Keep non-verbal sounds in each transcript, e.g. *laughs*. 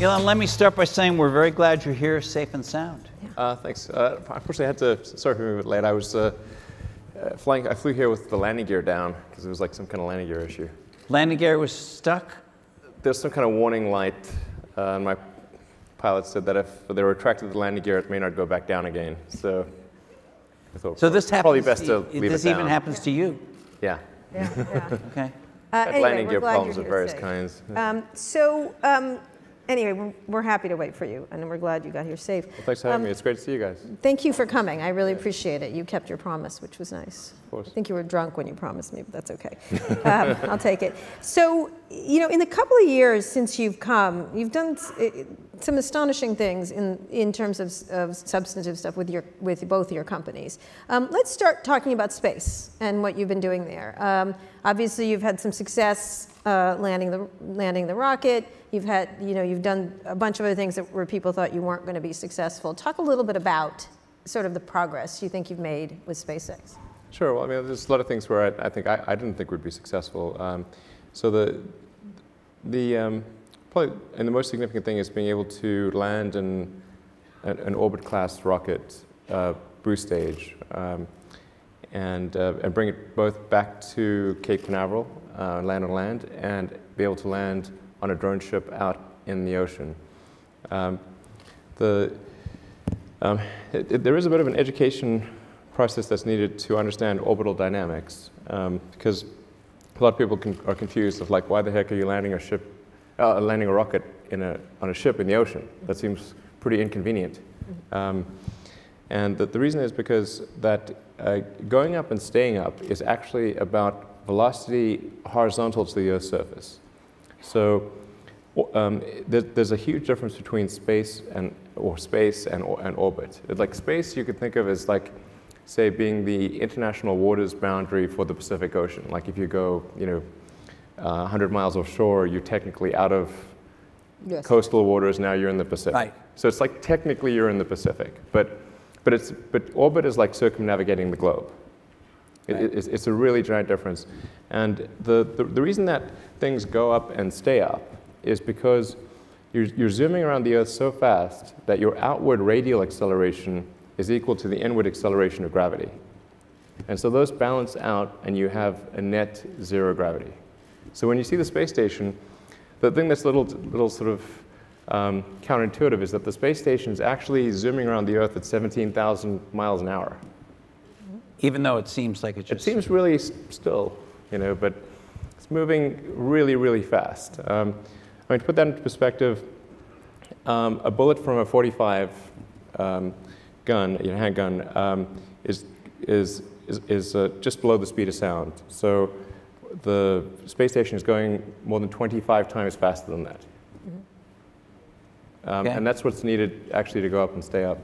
Elon, let me start by saying we're very glad you're here, safe and sound. Uh, thanks. Uh, unfortunately, I had to, sorry for being a bit late. I was uh, uh, flying, I flew here with the landing gear down because it was like some kind of landing gear issue. Landing gear was stuck? There's some kind of warning light, uh, and my pilot said that if they were retracted the landing gear, it may not go back down again. So I thought So this probably happens, best to leave this it even down. happens to you, Yeah. Yeah, yeah. *laughs* okay? Uh, anyway, landing gear problems of various safe. kinds. Um, so, um, anyway, we're, we're happy to wait for you, and we're glad you got here safe. Well, thanks for having Um, me. It's great to see you guys. Thank you for coming. I really appreciate it. You kept your promise, which was nice. Of course. I think you were drunk when you promised me, but that's okay. *laughs* um, I'll take it. So, you know, in the couple of years since you've come, you've done some astonishing things in, in terms of, of substantive stuff with, your, with both your companies. Um, let's start talking about space and what you've been doing there. Um, obviously, you've had some success uh, landing, the, landing the rocket. You've had, you know, you've done a bunch of other things that, where people thought you weren't going to be successful. Talk a little bit about sort of the progress you think you've made with SpaceX. Sure. Well, I mean, there's a lot of things where I, I think I, I didn't think we'd be successful. Um, so the the um, probably and the most significant thing is being able to land an an, orbit class rocket uh, boost stage um, and uh, and bring it both back to Cape Canaveral, uh, land on land, and be able to land on a drone ship out in the ocean. Um, the um, it, it- there is a bit of an education process that's needed to understand orbital dynamics um, because a lot of people can, are confused of like why the heck are you landing a ship, uh, landing a rocket in a, on a ship in the ocean? That seems pretty inconvenient. Um, and the, the reason is because that uh, going up and staying up is actually about velocity horizontal to the Earth's surface. So um, there, there's a huge difference between space and or space and, or- and orbit. Like space, you could think of as like, say, being the international waters boundary for the Pacific Ocean. Like if you go, you know, uh, 100 miles offshore, you're technically out of Yes. coastal waters. Now you're in the Pacific. Right. So it's like technically you're in the Pacific, but but it's but orbit is like circumnavigating the globe. It, Right. it's, it's a really giant difference. And the, the, the reason that things go up and stay up is because you're, you're zooming around the Earth so fast that your outward radial acceleration is equal to the inward acceleration of gravity. And so those balance out, and you have a net zero gravity. So when you see the space station, the thing that's a little, little sort of um, counterintuitive is that the space station is actually zooming around the Earth at 17,000 miles an hour. Even though it seems like it just... It seems really still, you know, but it's moving really, really fast. Um, I mean, to put that into perspective, um, a bullet from a 45 um, gun, you know, handgun, um, is, is, is, is uh, just below the speed of sound. So the space station is going more than 25 times faster than that. Um, Okay. And that's what's needed actually to go up and stay up.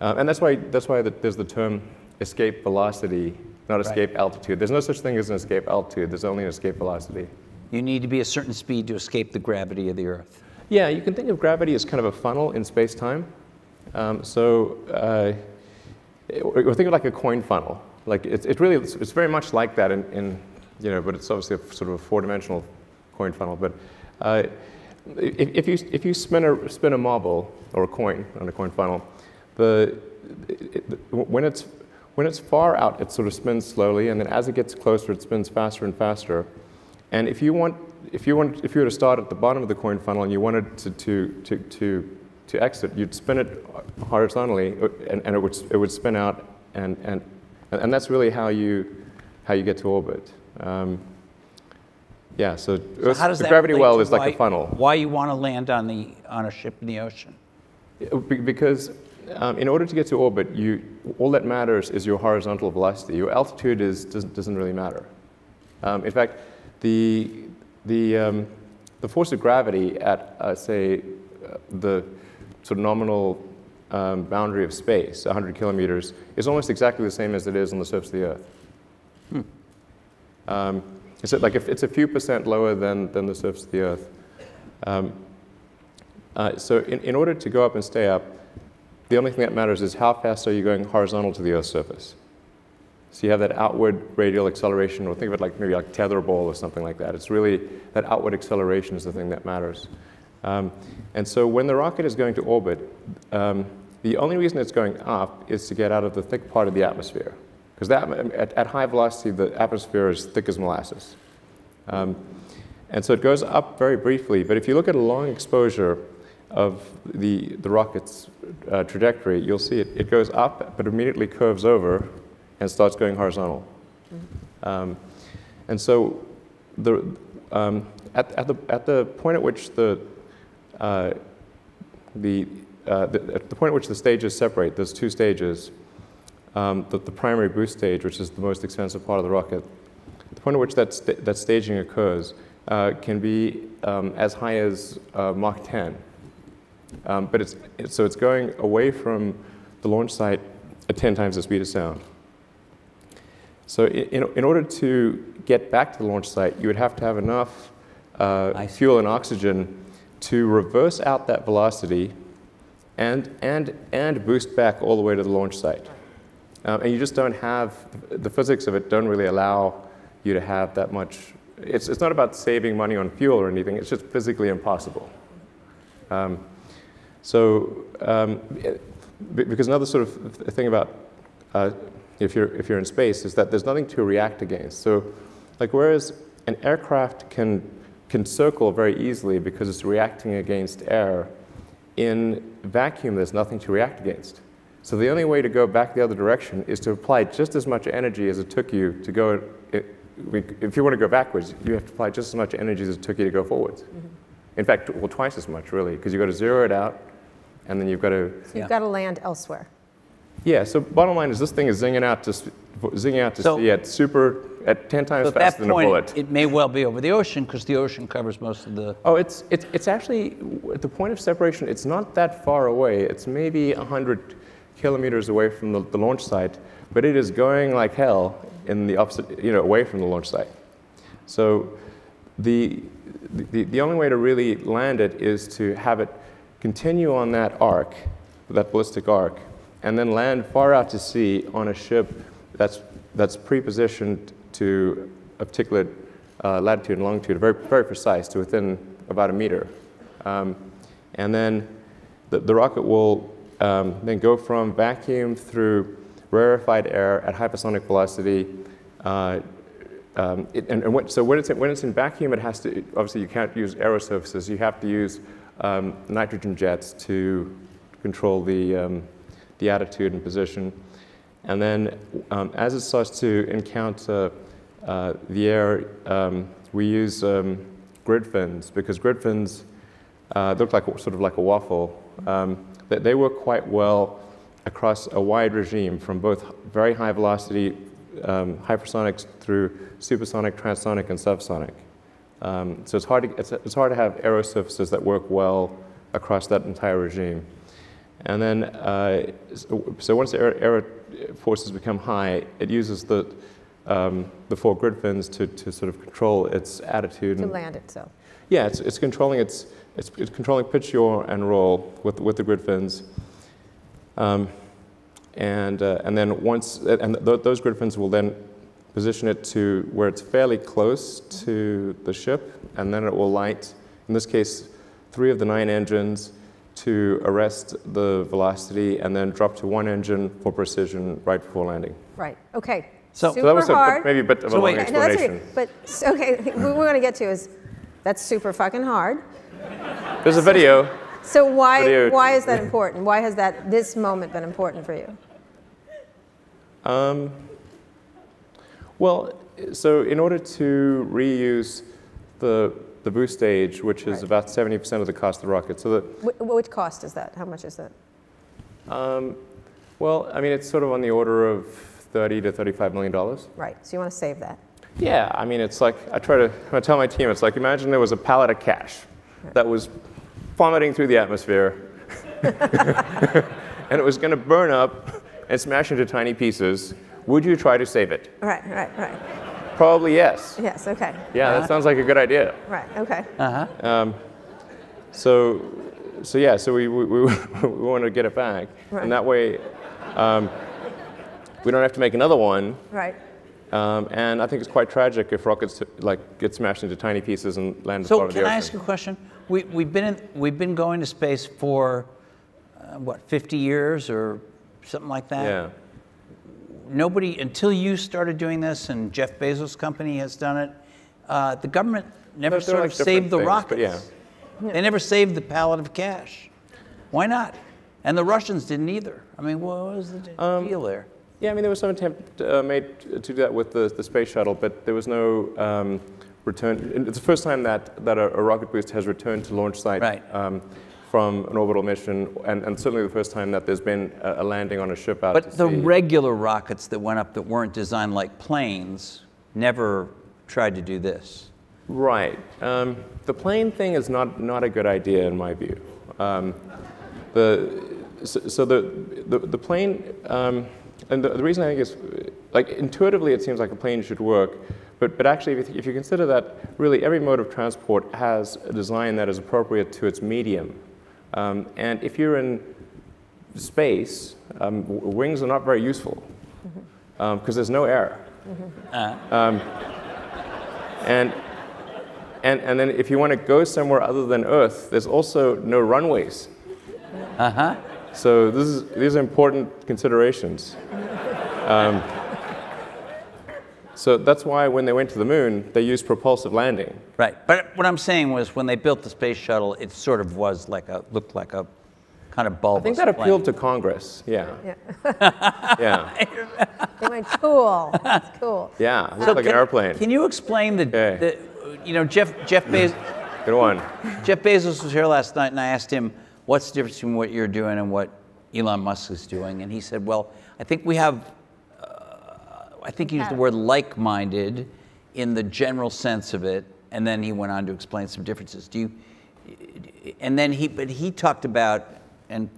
Um, and that's why, that's why the, there's the term escape velocity, not escape altitude. There's no such thing as an escape altitude, there's only an escape velocity. You need to be a certain speed to escape the gravity of the Earth. Yeah, you can think of gravity as kind of a funnel in space time. Um, so, uh, think of like a coin funnel. Like it's, it really, it's, it's very much like that in, in, you know, but it's obviously a sort of a four-dimensional coin funnel. But uh, if, if you if you spin a spin a marble or a coin on a coin funnel, the it- when it's when it's far out, it sort of spins slowly, and then as it gets closer, it spins faster and faster. And if you want, if you want, if you were to start at the bottom of the coin funnel and you wanted to to to to, to exit, you'd spin it horizontally, uh, and, and it would it would spin out, and and and that's really how you how you get to orbit. Um, yeah. So, So Earth's- how does the gravity well is like a funnel. Why you want to land on the on a ship in the ocean? Because um, in order to get to orbit, you, all that matters is your horizontal velocity. Your altitude is, doesn't, doesn't really matter. Um, in fact, the, the, um, the force of gravity at, uh, say, uh, the sort of nominal um, boundary of space, 100 kilometers, is almost exactly the same as it is on the surface of the Earth. Um, it's like if it's a few percent lower than, than the surface of the Earth. Um, uh, so in, in order to go up and stay up, the only thing that matters is how fast are you going horizontal to the Earth's surface. So you have that outward radial acceleration, or think of it like maybe like tetherball or something like that. It's really that outward acceleration is the thing that matters. Um, and so when the rocket is going to orbit, um, the only reason it's going up is to get out of the thick part of the atmosphere. Because at, at, high velocity, the atmosphere is thick as molasses. Um, and so it goes up very briefly, but if you look at a long exposure of the, the rocket's uh, trajectory, you'll see it, it goes up, but immediately curves over and starts going horizontal. Um, and so the, um, at, at, the, at the point at which the, uh, the, uh, the, at the point at which the stages separate, those two stages, um, the, the, primary boost stage, which is the most expensive part of the rocket, the point at which that, sta that staging occurs uh, can be um, as high as uh, Mach 10. Um, but it's, so it's going away from the launch site at 10 times the speed of sound. So in, in order to get back to the launch site, you would have to have enough uh, fuel and oxygen to reverse out that velocity and, and, and boost back all the way to the launch site. Um, and you just don't have, the physics of it don't really allow you to have that much. It's, it's not about saving money on fuel or anything, it's just physically impossible. Um, so, um, because another sort of thing about uh, if, you're, if you're in space is that there's nothing to react against. So, like, whereas an aircraft can, can circle very easily because it's reacting against air, in vacuum, there's nothing to react against. So, the only way to go back the other direction is to apply just as much energy as it took you to go. If you want to go backwards, you have to apply just as much energy as it took you to go forwards. Mm-hmm. In fact, well, twice as much, really, because you've got to zero it out, and then you've got to. So you've got to land elsewhere. Yeah. So bottom line is this thing is zinging out to zinging out to so, sea at super at 10 times so faster than point, a bullet. It may well be over the ocean because the ocean covers most of the. Oh, it's it's it's actually at the point of separation. It's not that far away. It's maybe 100 kilometers away from the, the launch site, but it is going like hell in the opposite, you know, away from the launch site. So the the, the only way to really land it is to have it continue on that arc, that ballistic arc, and then land far out to sea on a ship that's, that's pre-positioned to a particular uh, latitude and longitude, very, very precise, to within about a meter. Um, and then the, the rocket will um, then go from vacuum through rarefied air at hypersonic velocity uh, um, it, and, and when, so when it's, in, when it's in vacuum, it has to, obviously you can't use aerosurfaces. You have to use um, nitrogen jets to control the, um, the attitude and position. And then um, as it starts to encounter uh, the air, um, we use um, grid fins because grid fins uh, look like sort of like a waffle. they, they work quite well across a wide regime from both very high velocity um, hypersonics through supersonic, transonic, and subsonic. Um, so it's hard, to, it's, it's, hard to have aero surfaces that work well across that entire regime. And then, uh, so, once the aero, forces become high, it uses the, um, the four grid fins to, to sort of control its attitude. To and, land itself. Yeah, it's, it's controlling its, it's, it's controlling pitch, yaw, and roll with, with the grid fins. Um, and, uh, and then once, and th those grid fins will then position it to where it's fairly close to the ship, and then it will light, in this case, three of the nine engines to arrest the velocity and then drop to one engine for precision right before landing. Right, okay. So, so that was a, maybe a bit of so a long wait, explanation. No, but okay, *laughs* what we're going to get to is that's super fucking hard. There's a video. So why, why is that important? Why has that, this moment been important for you? Um, well, so in order to reuse the, the boost stage, which is right. about 70% of the cost of the rocket. So that, Wh which cost is that? How much is that? Um, well, I mean, it's sort of on the order of 30 to 35 million dollars. Right. So you want to save that? Yeah. I mean, it's like I try to. I tell my team, it's like imagine there was a pallet of cash right. that was vomiting through the atmosphere, *laughs* *laughs* and it was going to burn up and smash into tiny pieces, would you try to save it? Right, right, right. Probably yes. Yes, okay. Yeah, uh-huh. that sounds like a good idea. Right, okay. Uh-huh. Um, so, so yeah, so we, we, we, *laughs* we want to get it back. Right. And that way, um, we don't have to make another one. Right. Um, and I think it's quite tragic if rockets like get smashed into tiny pieces and land so at the bottom of the ocean. So can I ask a question? We, we've, been in, we've been going to space for, uh, what, 50 years or something like that? Yeah. Nobody, until you started doing this and Jeff Bezos' company has done it, uh, the government never They're sort like of saved the things, rockets. yeah. They never saved the pallet of cash. Why not? And the Russians didn't either. I mean, what was the Um, deal there? Yeah, I mean, there was some attempt uh, made to do that with the, the space shuttle, but there was no um, return. It's the first time that, that a, a rocket boost has returned to launch site Right. um, from an orbital mission, and, and certainly the first time that there's been a, a landing on a ship out But the sea. regular rockets that went up that weren't designed like planes never tried to do this. Right. Um, the plane thing is not, not a good idea in my view. Um, the, so, so the, the, the plane, um, and the, the reason I think is, like intuitively it seems like a plane should work, but, but actually if you, if you consider that really every mode of transport has a design that is appropriate to its medium. Um, and if you're in space, um, w- wings are not very useful because there's no air. Um, and, and, and then if you want to go somewhere other than Earth, there's also no runways. Uh huh. So this is, these are important considerations. *laughs* So that's why when they went to the moon, they used propulsive landing. Right. But what I'm saying was when they built the space shuttle, it sort of was like a, looked like a kind of bulbous I think that appealed to Congress. Yeah. Yeah. *laughs* Yeah. They went, cool, that's cool. *laughs* Yeah. It looked like an airplane. Can you explain the, Okay. the you know, Jeff, Jeff mm. Bezos, Good one. Jeff Bezos was here last night, and I asked him, "What's the difference between what you're doing and what Elon Musk is doing?" And he said, "Well, I think we have, I think he used the word like-minded in the general sense of it." And then he went on to explain some differences. Do you? And then he, but he talked about, and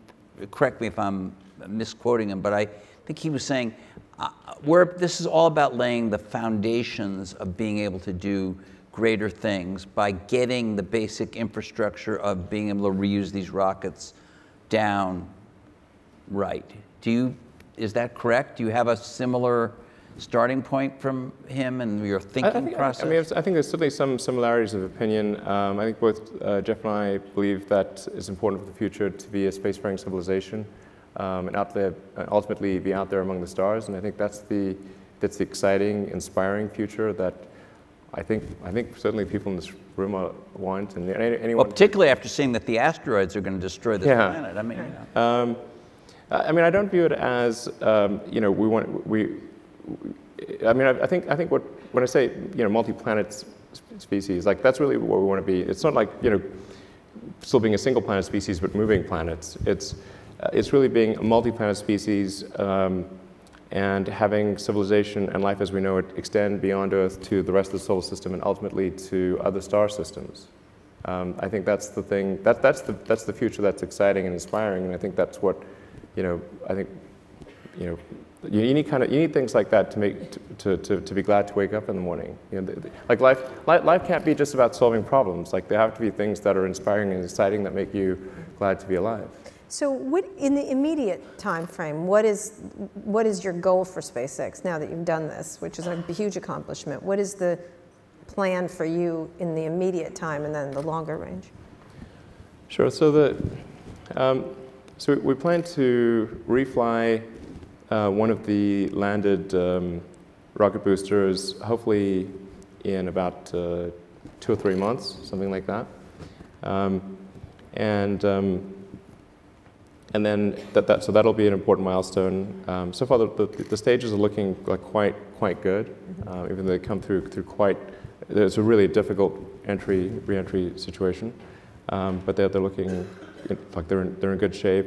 correct me if I'm misquoting him, but I think he was saying, uh, we're, this is all about laying the foundations of being able to do greater things by getting the basic infrastructure of being able to reuse these rockets down right. Do you, is that correct? Do you have a similar starting point from him and your I, I thinking think, process? I mean, I think there's certainly some similarities of opinion. Um, I think both uh, Jeff and I believe that it's important for the future to be a spacefaring civilization um, and out there, ultimately be out there among the stars. And I think that's the, that's the exciting, inspiring future that I think, I think certainly people in this room are, want, and any, well, particularly after seeing that the asteroids are going to destroy this Yeah. planet. I mean, you know. Um, I I mean, I don't view it as, um, you know, we want, we, I mean, I, think, I think what, when I say, you know, multi-planet species, like that's really what we want to be. It's not like, you know, still being a single planet species, but moving planets. It's, uh, it's really being a multi-planet species um, and having civilization and life as we know it extend beyond Earth to the rest of the solar system and ultimately to other star systems. Um, I think that's the thing, that, that's, the, that's the future that's exciting and inspiring, and I think that's what, you know, I think, you know, you, you need kind of, you need things like that to make, to, to, to be glad to wake up in the morning. You know, the- the- like life, life, life can't be just about solving problems. Like there have to be things that are inspiring and exciting that make you glad to be alive. So what, in the immediate time frame, what is, what is your goal for SpaceX now that you've done this, which is a huge accomplishment? What is the plan for you in the immediate time and then the longer range? Sure. So the um, so we plan to refly uh, one of the landed um, rocket boosters, hopefully in about uh, two or three months, something like that. Um, and um, and then that, that so that'll be an important milestone. Um, so far, the, the, the stages are looking like quite quite good, uh, even though they come through through quite. It's a really difficult entry re-entry situation, um, but they're, they're looking like they're in, they're in good shape.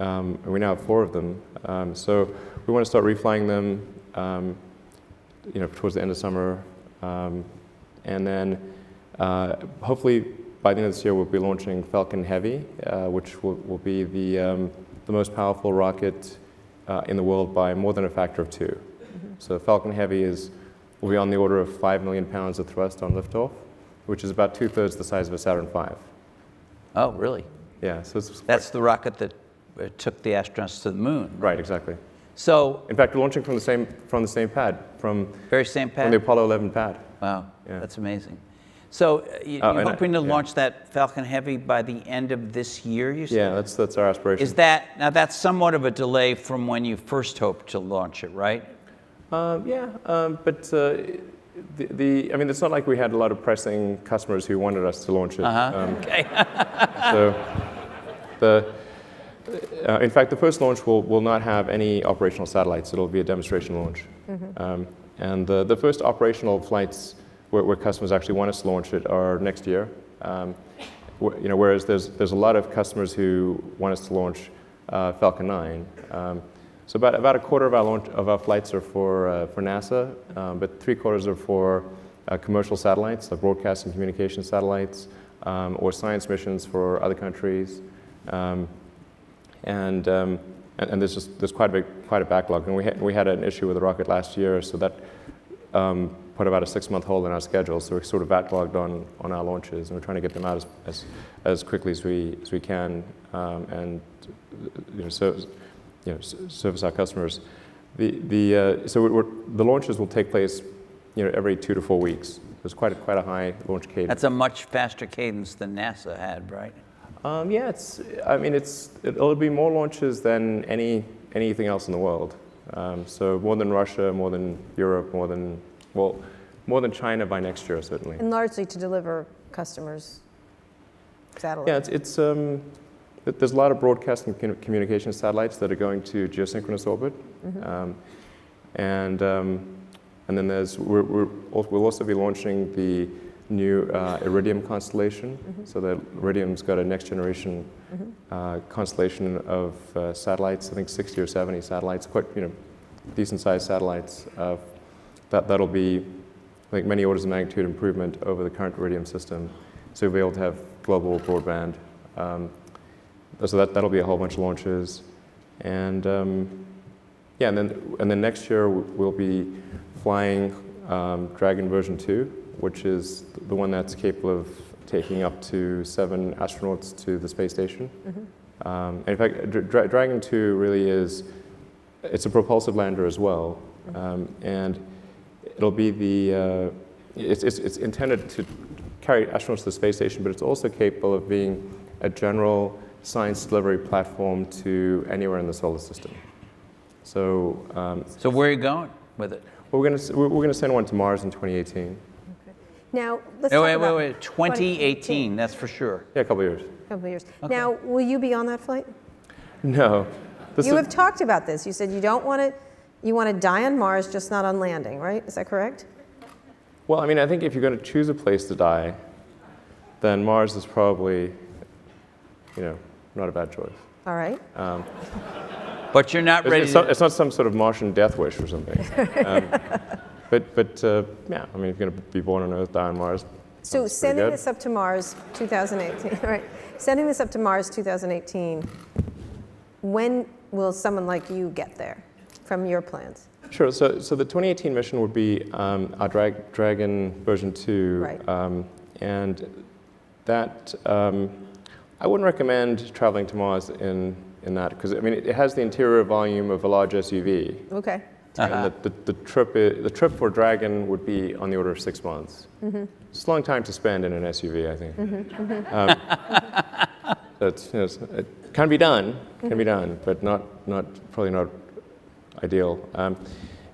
Um, and we now have four of them. Um, so we want to start reflying them, um, you know, towards the end of summer, um, and then uh, hopefully by the end of this year we'll be launching Falcon Heavy, uh, which will, will be the um, the most powerful rocket uh, in the world by more than a factor of 2 So Falcon Heavy is will be on the order of five million pounds of thrust on liftoff, which is about two thirds the size of a Saturn V. Oh, really? Yeah. So it's That's the rocket that took the astronauts to the moon. right, exactly. So, In fact, we're launching from the same from the same pad from very same pad, from the Apollo 11 pad. Wow, Yeah. that's amazing. So uh, you- Oh, you're and I- hoping to yeah. launch that Falcon Heavy by the end of this year, you said? Yeah, that's, that's our aspiration. Is that, now that's somewhat of a delay from when you first hoped to launch it, right? Um, yeah, um, but uh, the, the, I mean, it's not like we had a lot of pressing customers who wanted us to launch it. Uh-huh. Um, Okay. *laughs* so, the, uh, in fact, the first launch will, will not have any operational satellites. It'll be a demonstration launch. Um, and the, the first operational flights where, where customers actually want us to launch it are next year. Um, you know, whereas there's, there's a lot of customers who want us to launch uh, Falcon 9. Um, so about, about a quarter of our, launch, of our flights are for, uh, for NASA, um, but three quarters are for uh, commercial satellites, like broadcast and communication satellites, um, or science missions for other countries. And, um, and, and there's just there's quite a big, quite a backlog. And we had, we had an issue with the rocket last year, so that um, put about a six-month hold in our schedule. So we're sort of backlogged on, on our launches, and we're trying to get them out as, as, as quickly as we, as we can, um, and you know, service, you know, service our customers. The, the, uh, so we're, the launches will take place, you know, every two to four weeks. There's quite a, quite a high launch cadence. That's a much faster cadence than NASA had, right? Um, yeah, it's. I mean, it's. It'll be more launches than any anything else in the world. Um, so more than Russia, more than Europe, more than well, more than China by next year certainly. And largely to deliver customers satellites. Yeah, it's. it's um, th- there's a lot of broadcast and communication satellites that are going to geosynchronous orbit, um, and um, and then there's we're, we're we'll also be launching the new uh, Iridium constellation. So that Iridium's got a next generation uh, constellation of uh, satellites. I think 60 or 70 satellites, quite you know, decent sized satellites. That that'll be, I think, many orders of magnitude improvement over the current Iridium system. So we'll be able to have global broadband. Um, so that that'll be a whole bunch of launches, and um, yeah, and then and then next year we'll be flying um, Dragon version two, which is the one that's capable of taking up to seven astronauts to the space station. Um, and in fact, Dra- Dra- Dragon 2 really is, it's a propulsive lander as well. Um, and it'll be the, uh, it's, it's, it's intended to carry astronauts to the space station, but it's also capable of being a general science delivery platform to anywhere in the solar system. So um, So where are you going with it? we're going to we're going to send one to Mars in 2018. Now, let's Wait, talk wait, about wait, wait, 2018, that's for sure. Yeah, a couple of years. Couple of years. Now, will you be on that flight? No, this You is- have talked about this. You said you don't want to, you want to die on Mars, just not on landing, right? Is that correct? Well, I mean, I think if you're going to choose a place to die, then Mars is probably, you know, not a bad choice. All right. But you're not It's, ready it's to, not, it's not some sort of Martian death wish or something. *laughs* Um, but, but uh, yeah, I mean, if you're going to be born on Earth, die on Mars. So sending this up to Mars 2018, *laughs* all right. Sending this up to Mars 2018, when will someone like you get there from your plans? Sure. So, so the 2018 mission would be um, our Dra- Dragon version 2. Right. Um, and that, um, I wouldn't recommend traveling to Mars in, in that, because I mean, it, it has the interior volume of a large SUV. Okay. And the, uh-huh. the, the, trip the trip for Dragon would be on the order of six months. Mm-hmm. It's a long time to spend in an SUV, I think. Mm-hmm. Mm-hmm. Um, *laughs* that's, you know, it can be done, can be done, but not, not probably not ideal. Um,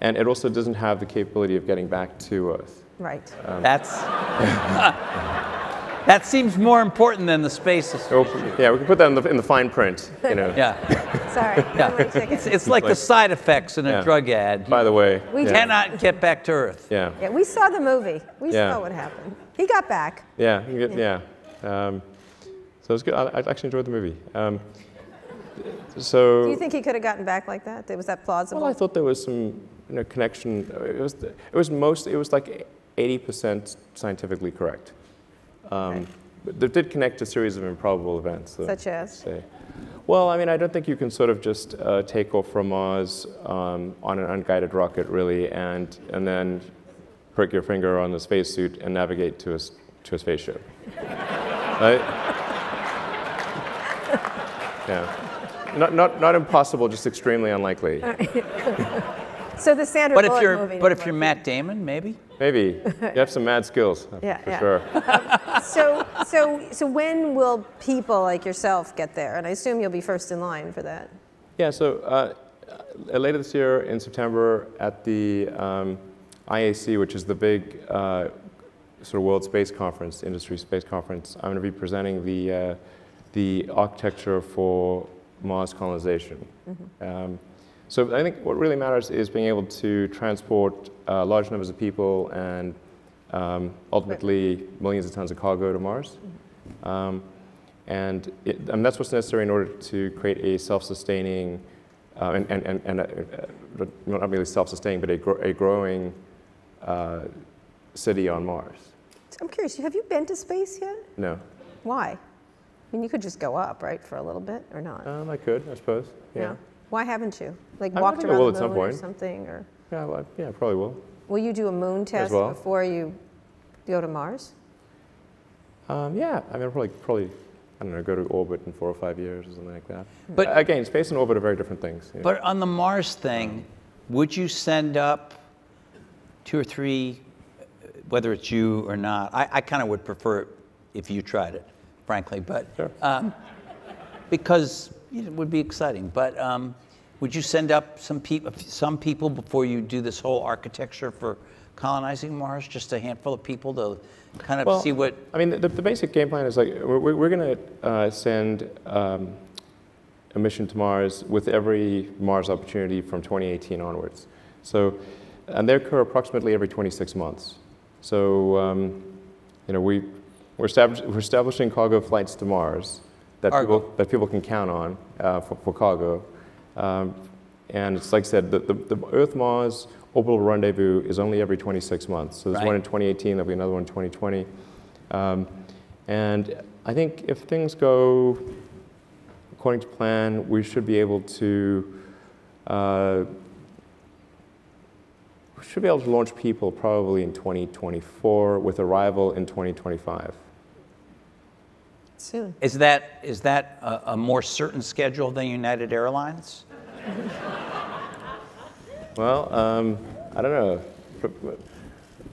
and it also doesn't have the capability of getting back to Earth. Right. Um, that's, *laughs* *laughs* that seems more important than the spaces. Oh, yeah, we can put that in the, in the fine print. You know. Yeah, *laughs* Sorry. Yeah. one second. it's, it's like the side effects in a Yeah. drug ad. By the way. We yeah. Cannot get back to Earth. Yeah. Yeah, we saw the movie. We Yeah. saw what happened. He got back. Yeah, you get- yeah. Um, so it was good. I, I actually enjoyed the movie. Um, so. Do you think he could have gotten back like that? Was that plausible? Well, I thought there was some you know, connection. It was, it was most, it was like 80% scientifically correct. Um, Okay. but There did connect a series of improbable events. though, Such as? Say. Well, I mean, I don't think you can sort of just uh, take off from Mars um, on an unguided rocket, really, and, and then prick your finger on the spacesuit and navigate to a, to a spaceship. *laughs* right? Yeah. Not, not, not impossible, just extremely unlikely. *laughs* *laughs* So the Sandra But if Bullock you're, movie but if you're. Matt Damon, maybe? Maybe. You have some mad skills, *laughs* Yeah, for yeah. sure. *laughs* So, so, so when will people like yourself get there? And I assume you'll be first in line for that. Yeah, so uh, uh, later this year in September at the um, IAC, which is the big uh, sort of world space conference, industry space conference, I'm going to be presenting the, uh, the architecture for Mars colonization. Um, so I think what really matters is being able to transport uh, large numbers of people and um, ultimately millions of tons of cargo to Mars. Um, and, it, and that's what's necessary in order to create a self-sustaining, uh, and, and, and, and a, uh, not really self-sustaining, but a, gro- a growing uh, city on Mars. I'm curious, have you been to space yet? No. Why? I mean, you could just go up, right, for a little bit, or not? Um, I could, I suppose. Yeah. No? Why haven't you? Like I walked think I around will the at some moon or point. something, or Yeah, well, yeah, I probably will. will you do a moon test well. before you go to Mars? Um, yeah, I mean, I'll probably, probably, I don't know, go to orbit in four or five years or something like that. But- again, space and orbit are very different things. yeah. But on the Mars thing, would you send up two or three, whether it's you or not? I, I kind of would prefer it if you tried it, frankly, but Sure. um, because you know, it would be exciting. But um, would you send up some people, some people before you do this whole architecture for colonizing Mars? Just a handful of people to kind of Well, see what. I mean, the, the basic game plan is like we're, we're going to uh, send um, a mission to Mars with every Mars opportunity from 2018 onwards. So, and they occur approximately every 26 months. So, um, you know, we we're, we're establishing cargo flights to Mars that people that people can count on uh, for, for cargo. Um, and it's like I said, the, the, the Earth Mars orbital rendezvous is only every 26 months. So there's Right. one in 2018, there'll be another one in 2020. Um, and I think if things go according to plan, we should be able to uh, we should be able to launch people probably in 2024 with arrival in 2025. Soon. Is that is that a, a more certain schedule than United Airlines? Well, um, I don't know.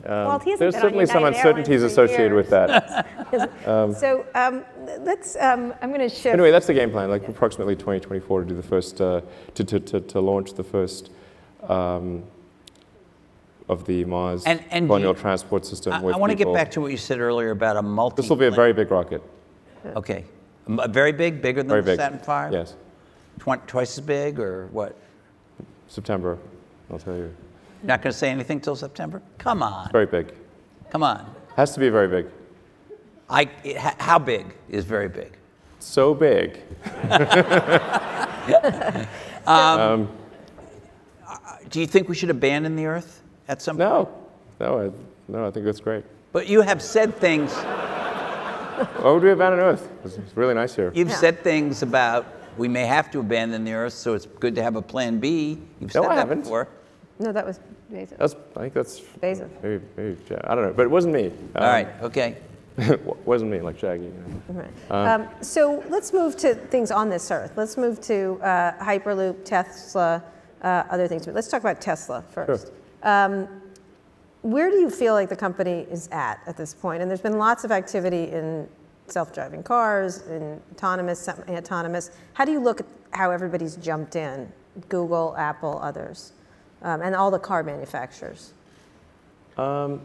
Well, he hasn't There's been on certainly some uncertainties associated with years. *laughs* that. So um, let's, um, I'm going to shift. Anyway, that's the game plan, like approximately 2024 to do the first, uh, to, to, to, to launch the first um, of the Mars And- and do colonial you- transport system I, with want to get back to what you said earlier about a multi. This will be a very big rocket. Okay. M- uh, Very big, bigger than Very the big. Saturn V? Yes. Twen- twice as big or what? September, I'll tell you. Not going to say anything till September? Come on. Very big. Come on. Has to be very big. I, it, h- how big is very big? So big. *laughs* *laughs* Um, um, uh, do you think we should abandon the Earth at some point? No, no, I, no, I think that's great. But you have said things. Why would we abandon Earth? It's, it's really nice here. You've Yeah. said things about we may have to abandon the Earth, so it's good to have a plan B. You've No, said I that haven't. before. No, that was Bezos. That's, I think that's Bezos. maybe, maybe, Ja- I don't know, but it wasn't me. All right. Okay. *laughs* it wasn't me, like Shaggy. You know. Right. Um, so let's move to things on this earth. Let's move to uh, Hyperloop, Tesla, uh, other things. But let's talk about Tesla first. Um, where do you feel like the company is at at this point? And there's been lots of activity in self-driving cars, in autonomous, semi-autonomous. How do you look at how everybody's jumped in? Google, Apple, others, um, and all the car manufacturers. Um,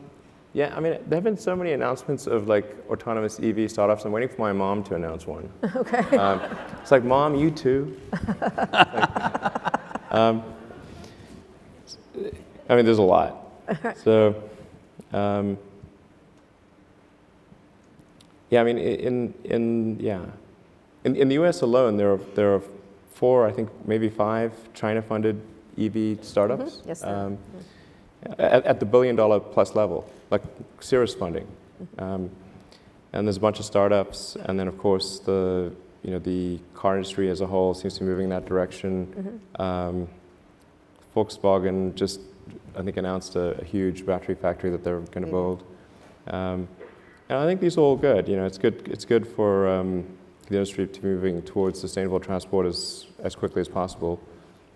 yeah, I mean, there have been so many announcements of like autonomous EV startups. I'm waiting for my mom to announce one. *laughs* Okay. Um, it's like, Mom, you too. *laughs* Like, um, I mean, there's a lot. *laughs* So, um, yeah, I mean, in, in yeah, in, in the U.S. alone, there are there are four, I think, maybe five China-funded EV startups. Yes, there are. um, at, at the billion-dollar plus level, like serious funding. Um, and there's a bunch of startups, and then of course the you know the car industry as a whole seems to be moving in that direction. Um, Volkswagen just I think announced a, a huge battery factory that they're going to build. Um, and I think these are all good. You know, it's good. It's good for um, the industry to be moving towards sustainable transport as, as quickly as possible.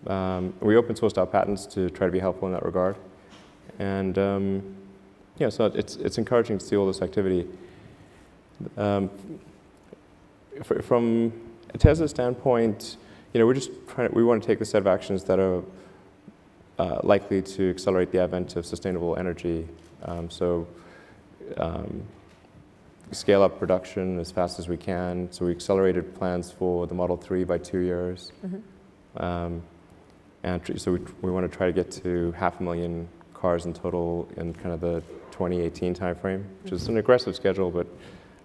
um, we open sourced our patents to try to be helpful in that regard. And um, yeah, so it's, it's encouraging to see all this activity. Um, fr- from a Tesla standpoint, you know, we're just trying. We want to take a set of actions that are uh, likely to accelerate the advent of sustainable energy. Um, so, um, scale up production as fast as we can. So we accelerated plans for the Model 3 by two years. Um, and tr- so we, we want to try to get to half a million cars in total in kind of the 2018 timeframe, which is an aggressive schedule, but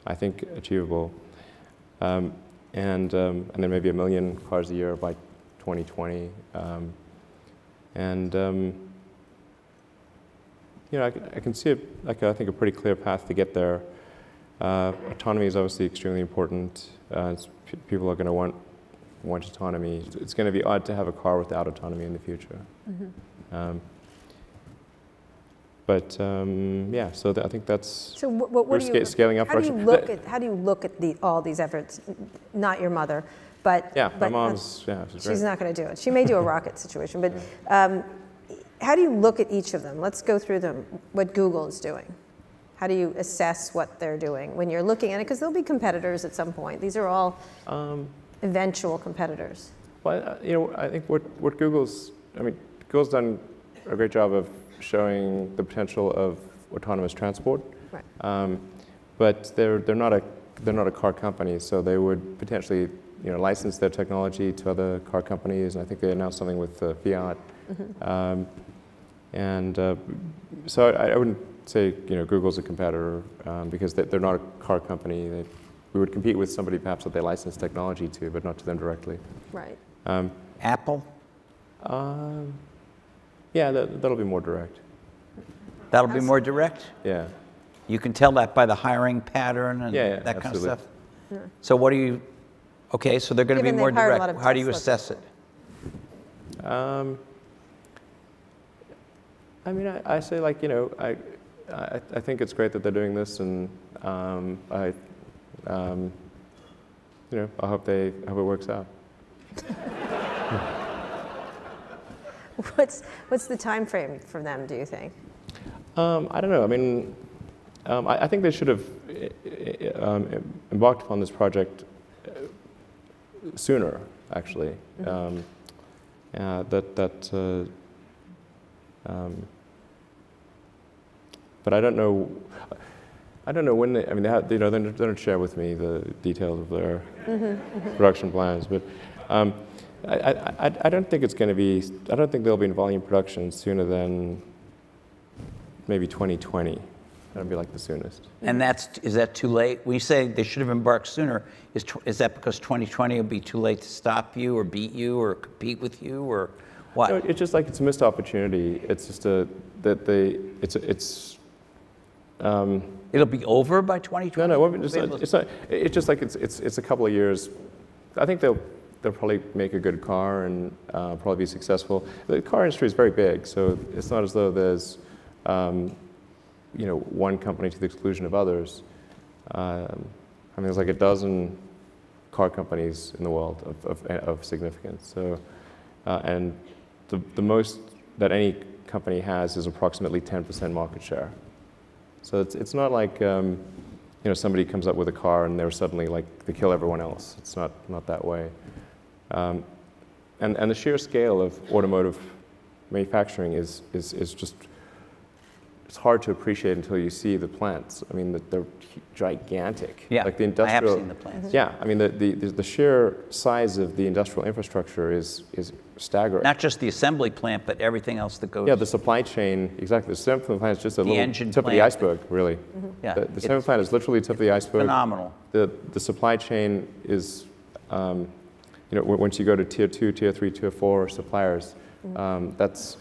I think achievable. Um, and, um, and then maybe a million cars a year by 2020. And um, you know, I, I can see it, like I think a pretty clear path to get there. Uh, autonomy is obviously extremely important. Uh, people are going to want want autonomy. It's- going to be odd to have a car without autonomy in the future. Um, but um, yeah, so th- I think that's So what, what sca- you, scaling up how do you look Th- at, how do you look at the, all these efforts? Not your mother, but. yeah. My but, uh, mom's yeah, she's. She's not going to do it. She may do a rocket *laughs* situation, but um, how do you look at each of them? Let's go through them, what Google is doing. How do you assess what they're doing when you're looking at it? Because there'll be competitors at some point. These are all Um, eventual competitors. Well, you know, I think what, what Google's, I mean, Google's done a great job of showing the potential of autonomous transport. Right. Um, but they're, they're, not a, they're not a car company, so they would potentially, you know, license their technology to other car companies. And I think they announced something with uh, Fiat. Um, and uh, so I, I wouldn't say, you know, Google's a competitor um, because they, they're not a car company. They, we would compete with somebody perhaps that they license technology to, but not to them directly. Right. Um, Apple? um, yeah, that, that'll be more direct. That'll be more direct? Yeah. You can tell that by the hiring pattern and Yeah, yeah, that kind of absolutely. stuff? So what do you, okay, so they're going to be more they've hired a lot direct. of How do you assess it? Um, I mean, I, I say like you know, I, I, I think it's great that they're doing this, and um, I, um, you know, I hope they I hope it works out. *laughs* What's, what's the time frame for them, do you think? Um, I don't know. I mean, um, I, I think they should have eh, eh, um, embarked upon this project sooner, actually. Um, uh, that that. Uh, um, but I don't know. I don't know when they. I mean, they have, you know, they don't, they don't share with me the details of their production plans. But um, I, I, I- I don't think it's going to be. I don't think they'll be in volume production sooner than maybe 2020. That'd be like the soonest. And that's, is that too late? We say they should have embarked sooner. Is, is that because 2020 will be too late to stop you or beat you or compete with you or No, what? it's just like it's a missed opportunity. It's just a that they. It's it's. Um, It'll be over by 2020? no, no, it won't it's not, it's not. It's just like it's it's it's a couple of years. I think they'll they'll probably make a good car and uh, probably be successful. The car industry is very big, so it's not as though there's, um, you know, one company to the exclusion of others. Um, I mean, there's like a dozen car companies in the world of, of, of significance. So, uh, and the, the most that any company has is approximately 10% market share. So it's, it's not like um, you know somebody comes up with a car and they're suddenly like they kill everyone else. It's not not that way. Um, and and the sheer scale of automotive manufacturing is is is just it's hard to appreciate until you see the plants. I mean, they're gigantic. Yeah, like the industrial, I have seen the plants. Yeah, I mean the, the the sheer size of the industrial infrastructure is is staggering. Not just the assembly plant, but everything else that goes. Yeah, the supply chain, exactly. The assembly plant is just a The little engine tip of the iceberg, really. Yeah, The, the assembly plant is literally tip of the iceberg. phenomenal. The, the supply chain is, um, you know, once you go to tier two, tier three, tier four suppliers, um, that's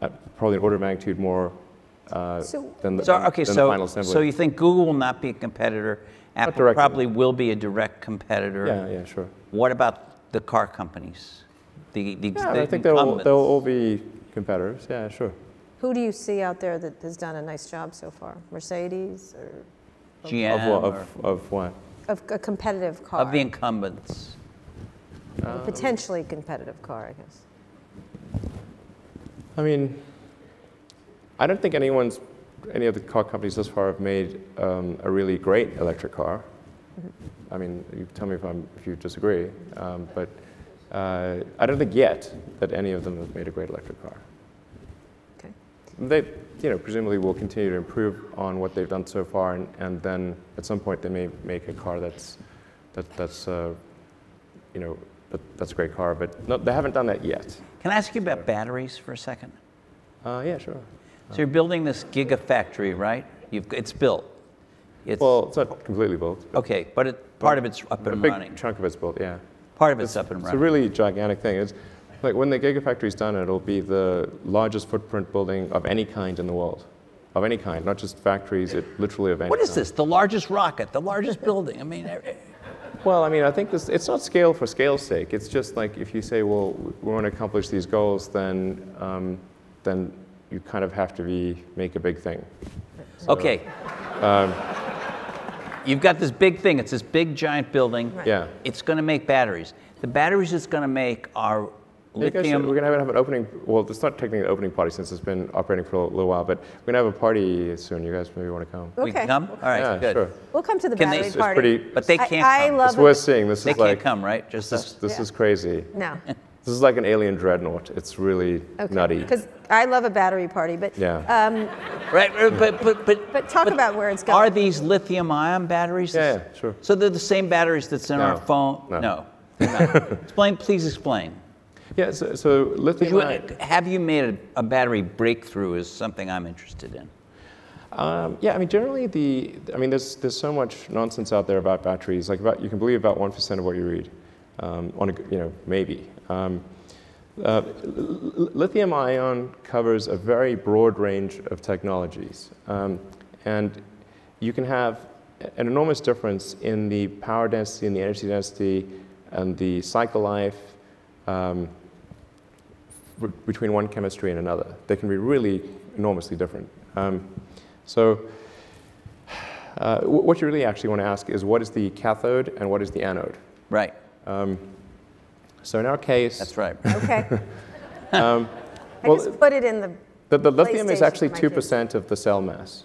uh, probably an order of magnitude more uh, So- than, the, So, than okay, the so, final assembly. so you think Google will not be a competitor? Apple directly. probably will be a direct competitor. yeah, yeah, sure. What about the car companies? The, the, Yeah, the I think they'll, they'll all be competitors. Yeah, sure. Who do you see out there that has done a nice job so far? Mercedes or GM of, what, or- of, of what? of a competitive car? of the incumbents. A potentially competitive car, I guess. I mean, I don't think anyone's, any of the car companies thus far have made um, a really great electric car. I mean, you tell me if, I'm, if you disagree, um, but uh, I don't think yet that any of them have made a great electric car. Okay. They, you know, presumably will continue to improve on what they've done so far, and, and then at some point they may make a car that's, that, that's, uh, you know, that, that's a great car, but no, they haven't done that yet. Can I ask you about batteries for a second? Uh, yeah, sure. So you're building this gigafactory, right? You've, it's built. It's, Well, it's not completely built. but okay, but it, part of it's up a and big running. chunk of it's built, yeah. Part of it's up and running. It's a really gigantic thing. It's like when the Gigafactory's done, it'll be the largest footprint building of any kind in the world. Of any kind, not just factories, it literally of any What is kind. this? The largest rocket, the largest building? I mean, Well, I mean, I think this, it's not scale for scale's sake. It's just like if you say, well, we want to accomplish these goals, then, um, then you kind of have to be, make a big thing. okay. um, You've got this big thing. It's this big giant building. Yeah. It's going to make batteries. The batteries it's going to make are You guys should- lithium. We're going to have an opening, well, it's not technically an opening party since it's been operating for a little while, but we're going to have a party soon. You guys maybe want to come. We Okay. can come? All right, yeah, good. sure. We'll come to the Can they- battery It's party. pretty- But they can't I, come. love It's it. worth seeing. This They is can't like, come, right? Just this, us. this Yeah. is crazy. No. This is like an alien dreadnought. It's really nutty. Because I love a battery party, but Yeah. Right, right, but, but, but, But talk about where it's going. Are these lithium ion batteries? Yeah, yeah, sure. So they're the same batteries that's in No, our phone? no. they're *laughs* explain, please explain. Yeah, so, so lithium you- ion- have you made a, a battery breakthrough is something I'm interested in. Um, yeah, I mean, generally the, I mean, there's, there's so much nonsense out there about batteries. Like about, you can believe about 1% of what you read, um, on a, you know, maybe. Um, uh, lithium ion covers a very broad range of technologies. Um, and you can have an enormous difference in the power density and the energy density and the cycle life um, between one chemistry and another. They can be really enormously different. Um, so uh, what you really actually want to ask is what is the cathode and what is the anode? Right, So in our case, that's right. Okay. *laughs* Um, I just put it in the, the, the lithium is actually for my kids. 2% of the cell mass.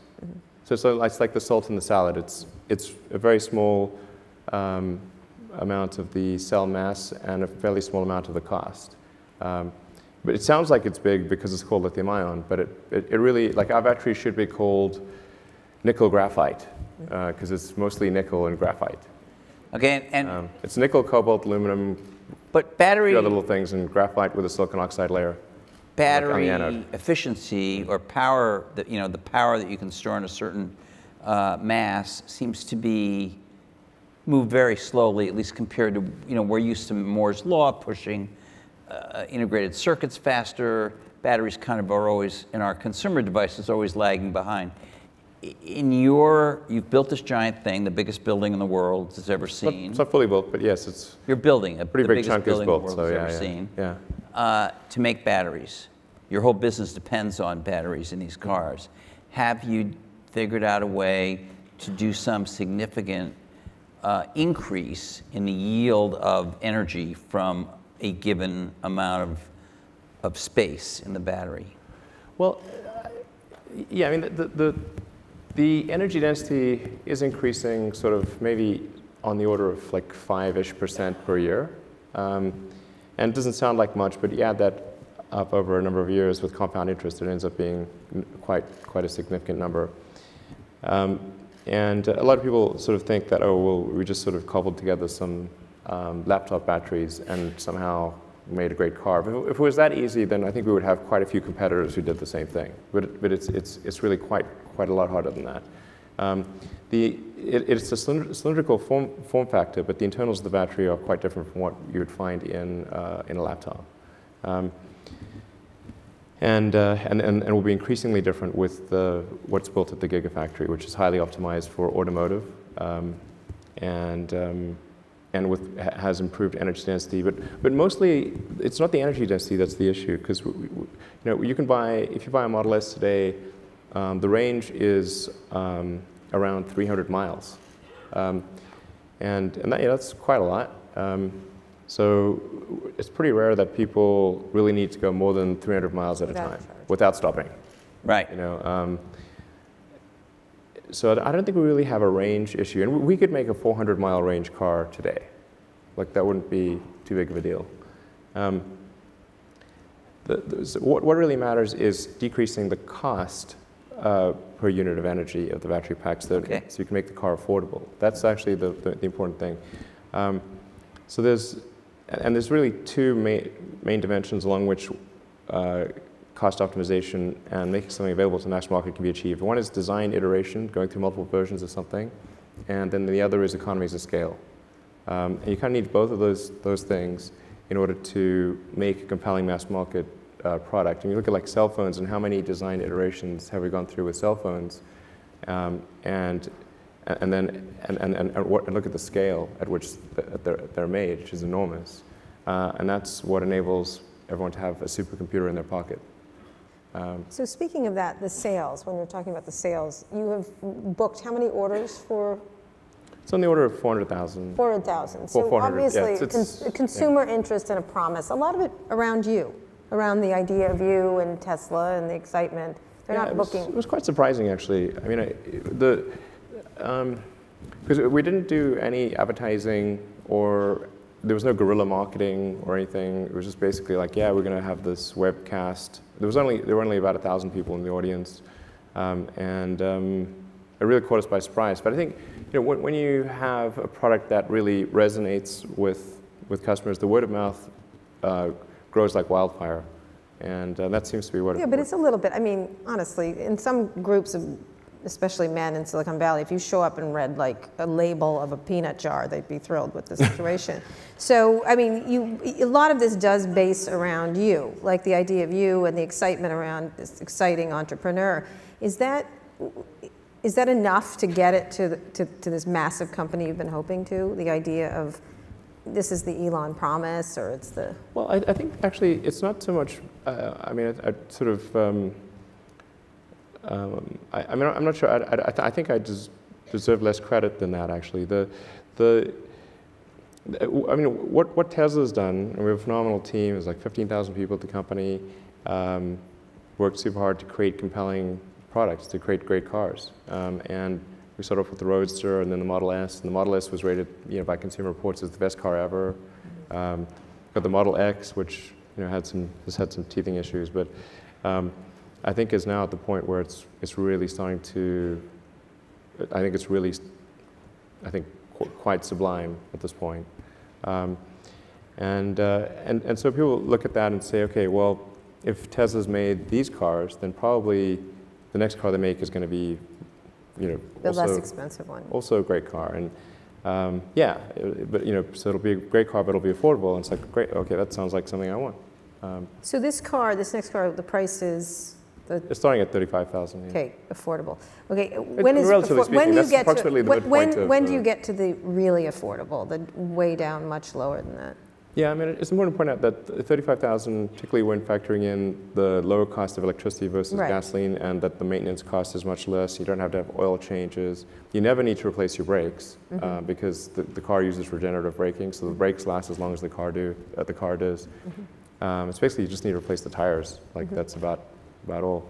So, so it's like the salt in the salad. It's, it's a very small um, amount of the cell mass and a fairly small amount of the cost. Um, but it sounds like it's big because it's called lithium ion, but it, it, it really, like our battery should be called nickel graphite because it's mostly nickel and graphite. Okay, and, Um, it's nickel, cobalt, aluminum, but battery, other little things, in graphite with a silicon oxide layer. battery anode. efficiency or power, that, you know, the power that you can store in a certain uh, mass seems to be moved very slowly, at least compared to, you know, we're used to Moore's law pushing uh, integrated circuits faster. Batteries kind of are always, in our consumer devices, always lagging behind. I- In your, you've built this giant thing, the biggest building in the world it's ever seen. It's not fully built, but yes, it's You're building a pretty the big biggest chunk is building the built. world So has yeah, ever yeah, seen yeah. uh, to make batteries. Your whole business depends on batteries in these cars. Have you figured out a way to do some significant uh, increase in the yield of energy from a given amount of, of space in the battery? Well, uh, yeah, I mean, the, the, the energy density is increasing sort of maybe on the order of like five-ish percent per year. Um, and it doesn't sound like much, but you add that up over a number of years with compound interest, it ends up being quite, quite a significant number. Um, and a lot of people sort of think that, oh, well, we just sort of cobbled together some um, laptop batteries and somehow made a great car. If it, if it was that easy, then I think we would have quite a few competitors who did the same thing. But, but it's, it's, it's really quite, quite a lot harder than that. Um, the, it, it's a cylindrical form, form factor, but the internals of the battery are quite different from what you would find in, uh, in a laptop. Um, and, uh, and, and, and will be increasingly different with the, what's built at the Gigafactory, which is highly optimized for automotive um, and, um, and with, ha- has improved energy density. But, but mostly, it's not the energy density that's the issue, because you, know, you can buy, if you buy a Model S today, um, the range is um, around 300 miles. Um, and and that, yeah, that's quite a lot. Um, So it's pretty rare that people really need to go more than 300 miles at Without a time charge. without stopping. Right. You know, um, so I don't think we really have a range issue, and we could make a 400 mile range car today. Like that wouldn't be too big of a deal. Um, the, the, so what, what really matters is decreasing the cost uh, per unit of energy of the battery packs, so, Okay. so you can make the car affordable. That's actually the, the, the important thing. Um, so there's, and there's really two main, main dimensions along which uh, cost optimization and making something available to the mass market can be achieved. One is design iteration, going through multiple versions of something, and then the other is economies of scale. Um, and you kind of need both of those, those things in order to make a compelling mass market uh, product. And you look at like cell phones and how many design iterations have we gone through with cell phones, um, and and then and, and, and, and, what, and look at the scale at which they're, they're made, which is enormous. Uh, and that's what enables everyone to have a supercomputer in their pocket. Um, So speaking of that, the sales, when you're talking about the sales, you have booked how many orders for it's on the order of 400,000. 400,000? So 400, yeah, obviously, it's- it's- con- consumer interest and a promise, a lot of it around you, around the idea of you and Tesla and the excitement. They're Yeah, not it was, booking. It was quite surprising, actually. I mean, I, the because we didn't do any advertising or there was no guerrilla marketing or anything. It was just basically like, yeah, we're going to have this webcast. There was only there were only about a thousand people in the audience, um, and um, it really caught us by surprise. But I think you know when, when you have a product that really resonates with with customers, the word of mouth uh, grows like wildfire, and uh, that seems to be what. Yeah, but it's a little bit, I mean, honestly, in some groups of, especially men in Silicon Valley, if you show up and read like a label of a peanut jar, they'd be thrilled with the situation. *laughs* so, I mean, you, a lot of this does base around you, like the idea of you and the excitement around this exciting entrepreneur. Is that, is that enough to get it to, the, to, to this massive company you've been hoping to? The idea of this is the Elon promise, or it's the Well, I, I think actually it's not so much. Uh, I mean, I, I sort of. Um, um, I, I mean, I'm not sure. I, I, I th- I think I des- deserve less credit than that. Actually, the the. the- I mean, what what Tesla's done, and we have a phenomenal team. There's like 15,000 people at the company. Um, worked super hard to create compelling products, to create great cars, um, and we started off with the Roadster and then the Model S. And the Model S was rated, you know, by Consumer Reports as the best car ever. Um, got the Model X, which you know had some has had some teething issues, but um, I think is now at the point where it's it's really starting to. I think it's really, I think qu- quite sublime at this point, um, and uh, and and so people look at that and say, okay, well, if Tesla's made these cars, then probably the next car they make is going to be, you know, the also less expensive one. also a great car. And um, yeah, it- but you know, so it'll be a great car, but it'll be affordable. And it's like, great, okay, that sounds like something I want. Um, So this car, this next car, the price is the it's starting at thirty-five thousand. okay, affordable. Okay, when is relatively affo- when do you get to the when when, of, when do you get to the really affordable, the way down, much lower than that? Yeah, I mean, it's important to point out that thirty-five thousand, particularly when factoring in the lower cost of electricity versus Right. gasoline, and that the maintenance cost is much less. You don't have to have oil changes. You never need to replace your brakes Mm-hmm. uh, because the, the car uses regenerative braking, so the brakes last as long as the car do. Uh, the car does. Mm-hmm. Um, it's basically you just need to replace the tires. Like that's about about all.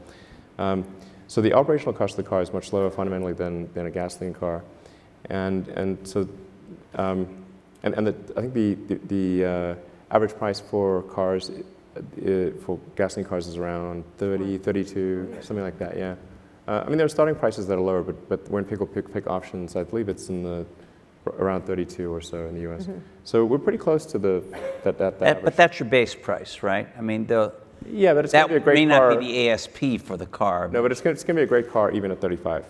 Um, so the operational cost of the car is much lower fundamentally than, than a gasoline car, and and so um, and and the, I think the the, the uh, average price for cars uh, for gasoline cars is around 30, 32, something like that. Yeah. Uh, I mean, there are starting prices that are lower, but but when people pick pick options, I believe it's in the around 32 or so in the U.S. So we're pretty close to the that that, that That- but that's your base price, right? I mean, the, yeah, but it's that gonna be a great car. may car. not be the ASP for the car. No, but it's gonna, it's gonna be a great car even at 35.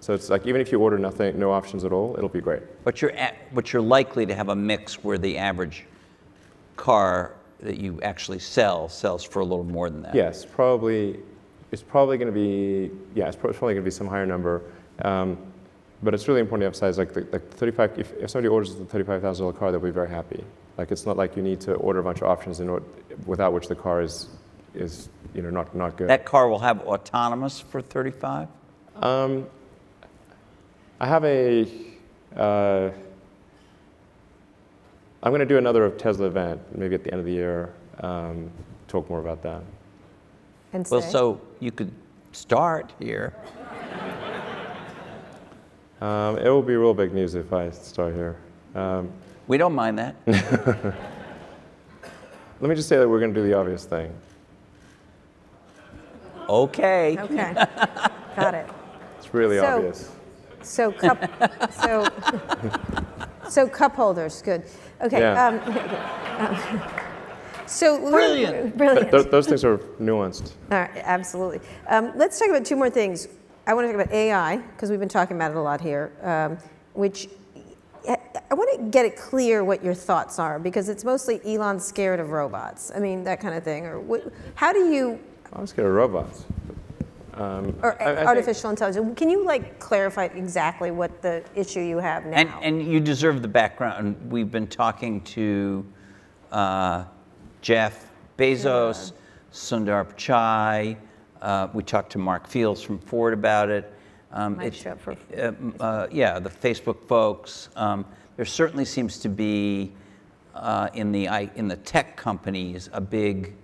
So it's like even if you order nothing, no options at all, it'll be great. But you're, at, but you're likely to have a mix where the average car that you actually sell sells for a little more than that. Yes, probably. It's probably going to be yeah. It's probably going to be some higher number. Um, but it's really important to emphasize like the, like 35. If, if somebody orders the thirty-five thousand dollar car, they'll be very happy. Like it's not like you need to order a bunch of options in order, without which the car is is you know not not good. That car will have autonomous for 35? Um, I have a. Uh, I'm going to do another Tesla event, maybe at the end of the year, um, talk more about that. And Well, say? so you could start here. Um, it will be real big news if I start here. Um, We don't mind that. *laughs* let me just say that we're going to do the obvious thing. Okay. Okay, got it. It's really So- obvious. So cup, so, so cup holders, good. Okay. Yeah. um, So. Brilliant. *laughs* Brilliant. Th- those things are nuanced. All right, absolutely. Um, let's talk about two more things. I want to talk about AI, because we've been talking about it a lot here, um, which I, I want to get it clear what your thoughts are, because it's mostly Elon scared of robots. I mean, that kind of thing. Or what, how do you, I'm scared of robots. Um, or I- I think- artificial intelligence, can you like clarify exactly what the issue you have now? And, and you deserve the background. We've been talking to uh, Jeff Bezos, Sundar Pichai. Uh, we talked to Mark Fields from Ford about it. Um, it- for- uh, uh, yeah, the Facebook folks. Um, there certainly seems to be uh, in the in the tech companies a big,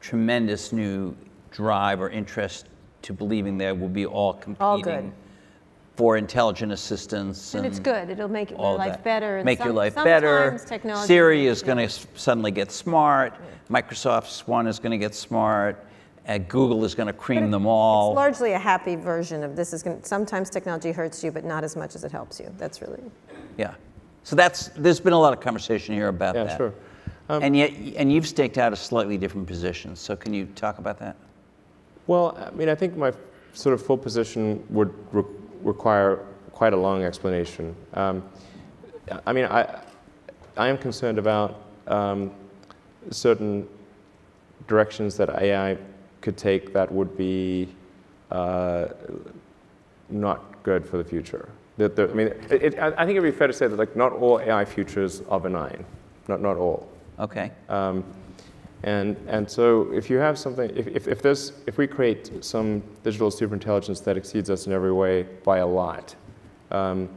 tremendous new drive or interest to believing there will be all competing All good. for intelligent assistance. And it's good, it'll make your life that. better. and Make your life better. sometimes technology Siri is going to suddenly get smart. Microsoft's one is going to get smart. And Google is going to cream them all. It's largely a happy version of this is going to, sometimes technology hurts you, but not as much as it helps you. That's really, Yeah. So that's there's been a lot of conversation here about Yeah, that. sure. Um, and yet, and you've staked out a slightly different position. So can you talk about that? Well, I mean, I think my sort of full position would re- require quite a long explanation. Um, I mean, I, I am concerned about um, certain directions that AI could take that would be uh, not good for the future. That there- I mean, it, it, I think it would be fair to say that like not all AI futures are benign, not not all. Okay. Um, and, and so if you have something, if, if, if, there's, if we create some digital superintelligence that exceeds us in every way by a lot, um,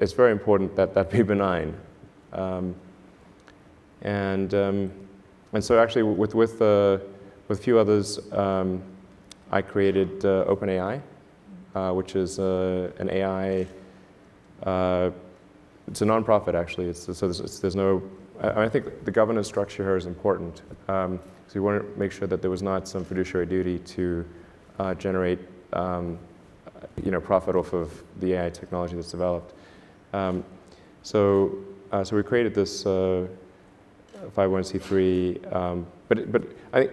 it's very important that that be *laughs* benign. Um, and, um, and so actually with, with, uh, with a few others, um, I created uh, OpenAI, uh, which is uh, an AI uh, it's a nonprofit, actually. It's, so there's, it's, there's no, I, I think the governance structure here is important. Um, so we want to make sure that there was not some fiduciary duty to uh, generate, um, you know, profit off of the AI technology that's developed. Um, so, uh, so we created this uh, 501c3, um, but, but I think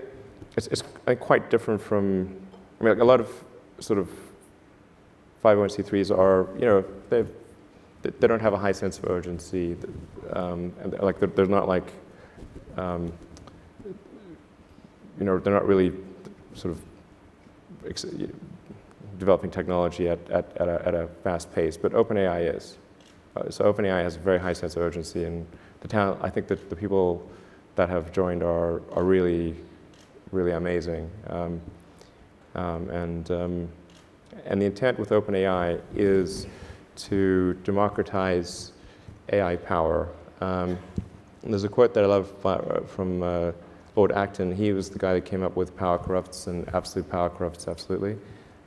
it's, it's I think quite different from, I mean, like a lot of sort of 501c3s are, you know, they've they don't have a high sense of urgency. Um, like they're, they're not like, um, you know, they're not really sort of developing technology at, at, at, a, at a fast pace. But OpenAI is. Uh, so OpenAI has a very high sense of urgency, and the town. I think that the people that have joined are are really, really amazing. Um, um, and um, and the intent with OpenAI is to democratize AI power. Um, there's a quote that I love from uh, Lord Acton. He was the guy that came up with power corrupts and absolute power corrupts absolutely,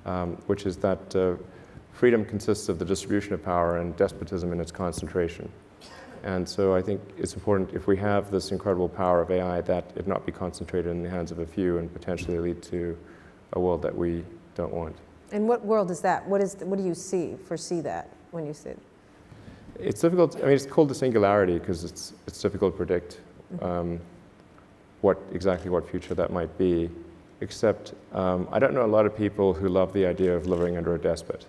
um, which is that uh, freedom consists of the distribution of power and despotism in its concentration. And so I think it's important if we have this incredible power of AI that it not be concentrated in the hands of a few and potentially lead to a world that we don't want. and what world is that? What is, what do you see, foresee that when you see it? It's difficult. I mean, it's called the singularity because it's it's difficult to predict um, what exactly what future that might be. Except um, I don't know a lot of people who love the idea of living under a despot.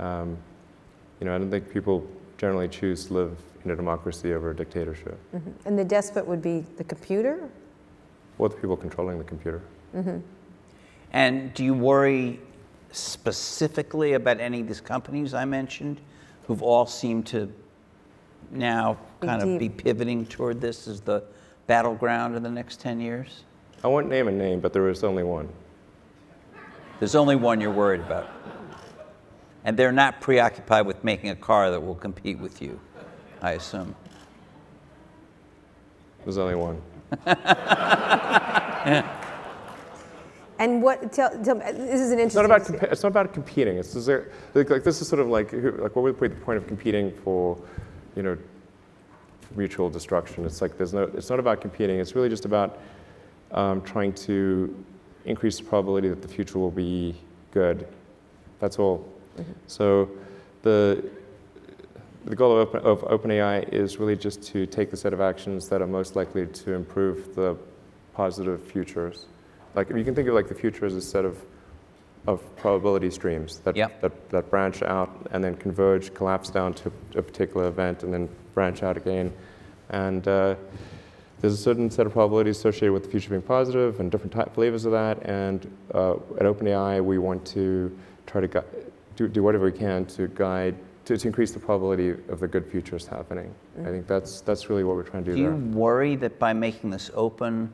Um, you know, I don't think people generally choose to live in a democracy over a dictatorship. Mhm. And the despot would be the computer? Or the people controlling the computer. And do you worry specifically about any of these companies I mentioned who've all seemed to now Be kind of be pivoting toward this as the battleground in the next 10 years? I won't name a name, but there is only one. There's only one you're worried about. And they're not preoccupied with making a car that will compete with you. I assume. There's only one. *laughs* And what, tell, tell me, this is an It's not interesting. about compa- it's not about competing. It's is there, like, like this is sort of like like what would be the point of competing for, you know, mutual destruction? It's like there's no. It's not about competing. It's really just about um, trying to increase the probability that the future will be good. That's all. So the the goal of, Open, of OpenAI is really just to take the set of actions that are most likely to improve the positive futures. Like you can think of like the future as a set of of probability streams that, Yep. that, that branch out and then converge, collapse down to a particular event, and then branch out again. And uh, there's a certain set of probabilities associated with the future being positive and different type flavors of that. And uh, at OpenAI, we want to try to do, do whatever we can to guide, to, to increase the probability of the good futures happening. I think that's, that's really what we're trying to do, Do you there. worry that by making this open,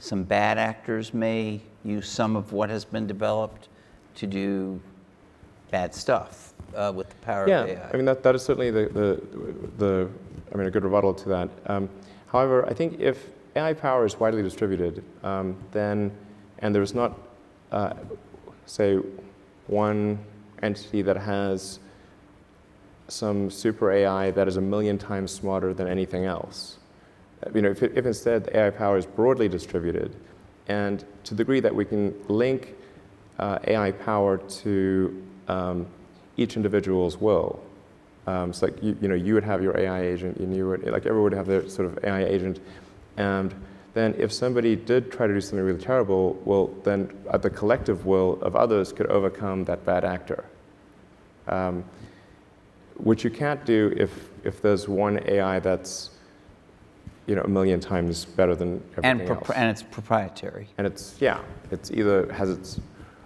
some bad actors may use some of what has been developed to do bad stuff uh, with the power Yeah, of AI? Yeah, I mean, that, that is certainly the, the, the, I mean, a good rebuttal to that. Um, however, I think if AI power is widely distributed, um, then, and there's not, uh, say, one entity that has some super AI that is a million times smarter than anything else. Uh, You know, if, if instead the AI power is broadly distributed, and to the degree that we can link uh, AI power to um, each individual's will. Um, so like you, you know, you would have your AI agent, and you would like everyone would have their sort of AI agent, and then if somebody did try to do something really terrible, well, then uh, the collective will of others could overcome that bad actor. Um, which you can't do if if there's one AI that's you know a million times better than everything and, else. and it's proprietary. And it's, yeah, it's either has its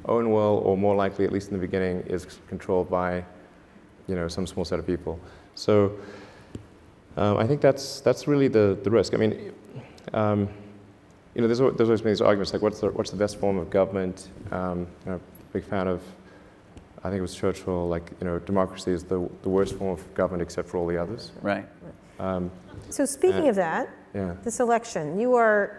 own will or more likely, at least in the beginning, is controlled by, you know, some small set of people. So um, I think that's, that's really the, the risk. I mean, um, you know, there's, al- there's always been these arguments like, what's the, what's the best form of government? Um, you know, big fan of, I think it was Churchill, like, you know, democracy is the, the worst form of government except for all the others. Right. Um, So speaking Uh, of that, yeah. this election, you are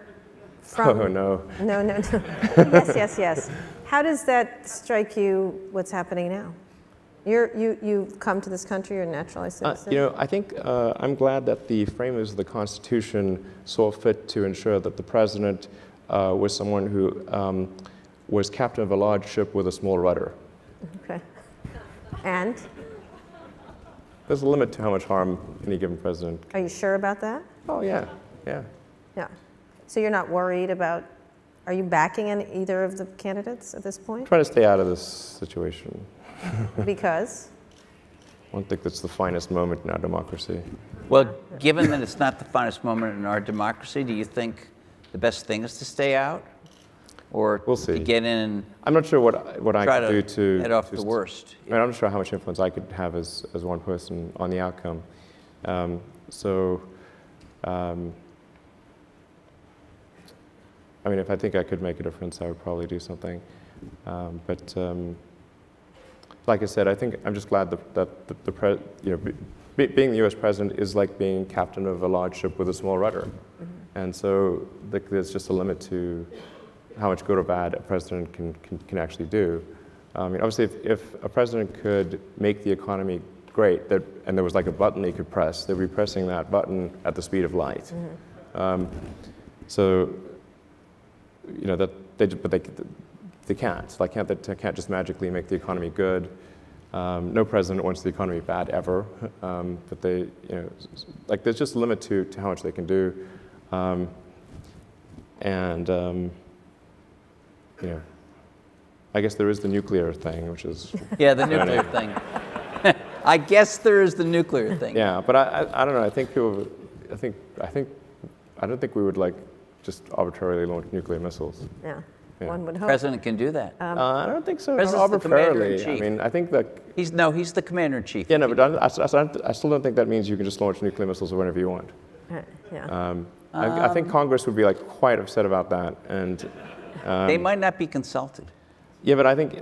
from. *laughs* Oh, no. No, no, no. *laughs* yes, yes, yes. How does that strike you, what's happening now? You're, you, you've come to this country, you're a naturalized Uh, citizen? you know, I think uh, I'm glad that the framers of the Constitution saw fit to ensure that the president uh, was someone who um, was captain of a large ship with a small rudder. Okay. And, There's a limit to how much harm any given president. are you sure about that? Oh yeah, yeah. Yeah. So you're not worried about, are you backing in either of the candidates at this point? Trying to stay out of this situation. *laughs* Because? I don't think that's the finest moment in our democracy. Well, given that it's not the finest moment in our democracy, do you think the best thing is to stay out? Or We'll to see. get in and I'm not sure what what I try could to do to head off to the st- worst? I mean, I'm not sure how much influence I could have as, as one person on the outcome. Um, so, um, I mean, if I think I could make a difference, I would probably do something. Um, but um, like I said, I think I'm just glad that, that the, the pre, you know, be, being the U.S. president is like being captain of a large ship with a small rudder, and so like, there's just a limit to how much good or bad a president can, can, can actually do. I mean, obviously, if, if a president could make the economy great, that, and there was like a button they could press, they'd be pressing that button at the speed of light. Um, so, you know, that they, but they, they can't. They can't, they can't just magically make the economy good. Um, no president wants the economy bad ever, um, but they, you know, like there's just a limit to, to how much they can do. Um, and, um, you know, I guess there is the nuclear thing, which is, *laughs* Yeah, the nuclear thing. *laughs* I guess there is the nuclear thing. yeah, but I, I, I don't know. I think people, I think, I think, I don't think we would like just arbitrarily launch nuclear missiles. Yeah, Yeah. one would hope. President can do that. uh, I don't think so. Not President's the commander in arbitrarily. I mean, I think that He's no, he's the commander in chief. Yeah, no, but I, I, I, I still don't think that means you can just launch nuclear missiles whenever you want. Uh, Yeah. Um, I, I think Congress would be like quite upset about that, and um, They might not be consulted. Yeah, but I think,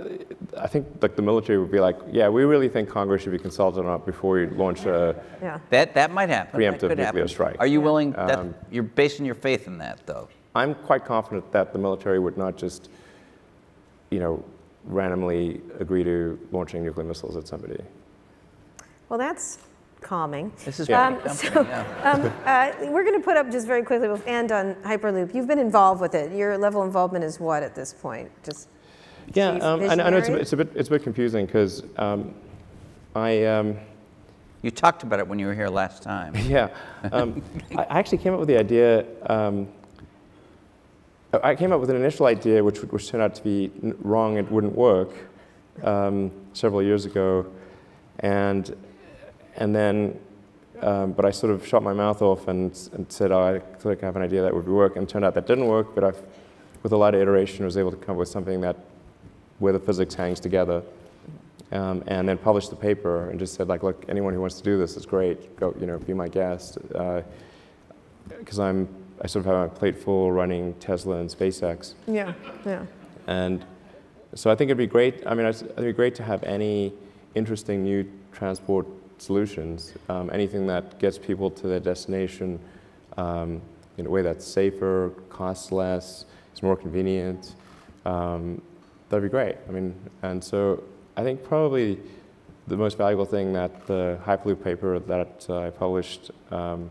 I think like the military would be like, yeah, we really think Congress should be consulted on it before we launch a, Yeah. That, that might happen. Preemptive could nuclear happen. strike. Are you willing, that, Um, you're basing your faith in that, though? I'm quite confident that the military would not just, you know, randomly agree to launching nuclear missiles at somebody. Well, that's calming. This is Yeah. pretty Um, comforting, yeah. *laughs* Um, uh, We're going to put up just very quickly, we'll end on Hyperloop. You've been involved with it. Your level of involvement is what at this point? Just Yeah, chief um, I know I know it's a bit, it's a bit, it's a bit confusing because um, I, um, You talked about it when you were here last time. *laughs* Yeah. Um, I I actually came up with the idea. Um, I came up with an initial idea, which, which turned out to be wrong. It wouldn't work um, several years ago, and and then, um, but I sort of shot my mouth off and, and said, oh, I think I have an idea that would work. And it turned out that didn't work. But I've, with a lot of iteration, was able to come up with something that where the physics hangs together. Um, and then published the paper and just said like, look, anyone who wants to do this is great. Go, you know, be my guest. Because I'm, I sort of have my plate full running Tesla and SpaceX, Yeah, yeah. and so I think it'd be great. I mean, it'd be great to have any interesting new transport solutions, um, anything that gets people to their destination um, in a way that's safer, costs less, is more convenient. Um, that'd be great. I mean, and so I think probably the most valuable thing that the Hyperloop paper that uh, I published um,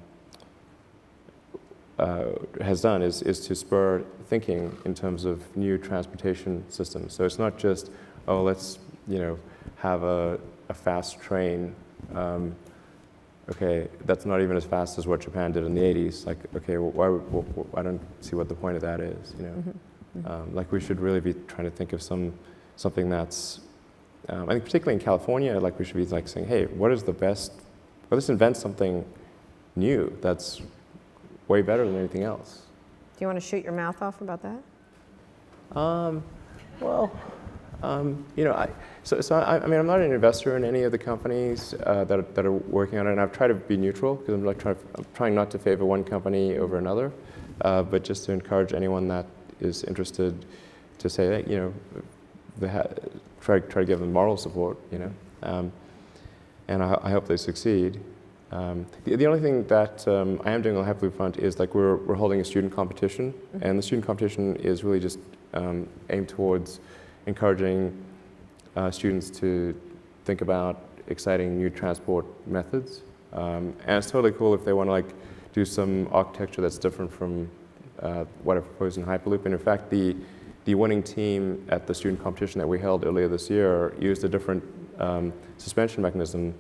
uh, has done is, is to spur thinking in terms of new transportation systems. So it's not just, oh, let's, you know, have a, a fast train. Um, okay, that's not even as fast as what Japan did in the 80s. Like, okay, well, why, wh- I don't see what the point of that is, you know? Um, like, we should really be trying to think of some, something that's, um, I think particularly in California, like, we should be like saying, hey, what is the best, well, let's invent something new that's way better than anything else. Do you want to shoot your mouth off about that? Um, well, um, you know, I, so, so I, I mean, I'm not an investor in any of the companies uh, that, are, that are working on it, and I've tried to be neutral because I'm like trying, I'm trying not to favor one company over another, uh, but just to encourage anyone that is interested to say that, you know, they ha- try, try to give them moral support, you know, um, and I, I hope they succeed. Um, the, the only thing that um, I am doing on Hyperloop Front is like we're, we're holding a student competition, and the student competition is really just um, aimed towards encouraging uh, students to think about exciting new transport methods. Um, and it's totally cool if they want to like do some architecture that's different from uh, what I proposed in Hyperloop. And in fact, the, the winning team at the student competition that we held earlier this year used a different um, suspension mechanism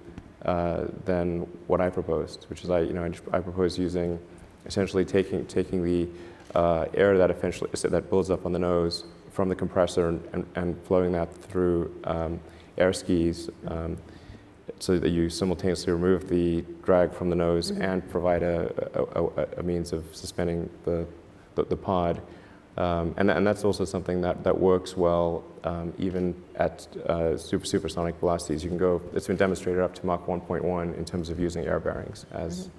uh, than what I proposed, which is I, you know, I, I proposed using essentially taking, taking the uh, air that eventually that builds up on the nose from the compressor and, and, and flowing that through um, air skis um, so that you simultaneously remove the drag from the nose and provide a, a, a, a means of suspending the, the, the pod. Um, and, and that's also something that, that works well um, even at uh, super supersonic velocities. You can go, it's been demonstrated up to Mach 1.1 in terms of using air bearings as,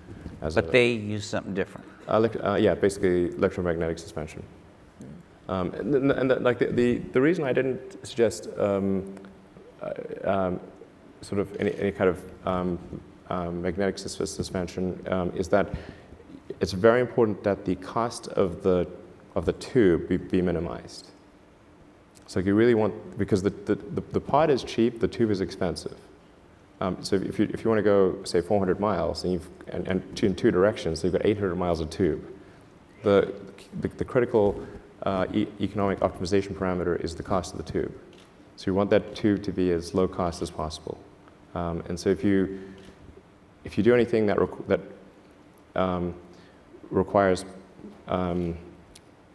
as But a, they use something different. Elect- uh, yeah, basically electromagnetic suspension. Um, and and the, like the, the, the reason I didn't suggest um, uh, um, sort of any, any kind of um, um, magnetic suspension is that it's very important that the cost of the, of the tube be, be minimized. So you really want, because the, the, the, pod is cheap, the tube is expensive. Um, so if you, if you want to go, say, 400 miles and, you've, and, and in two directions, so you've got 800 miles of tube. The, the, the critical uh, e- economic optimization parameter is the cost of the tube. So you want that tube to be as low cost as possible. Um, and so if you, if you do anything that, requ- that um, requires um,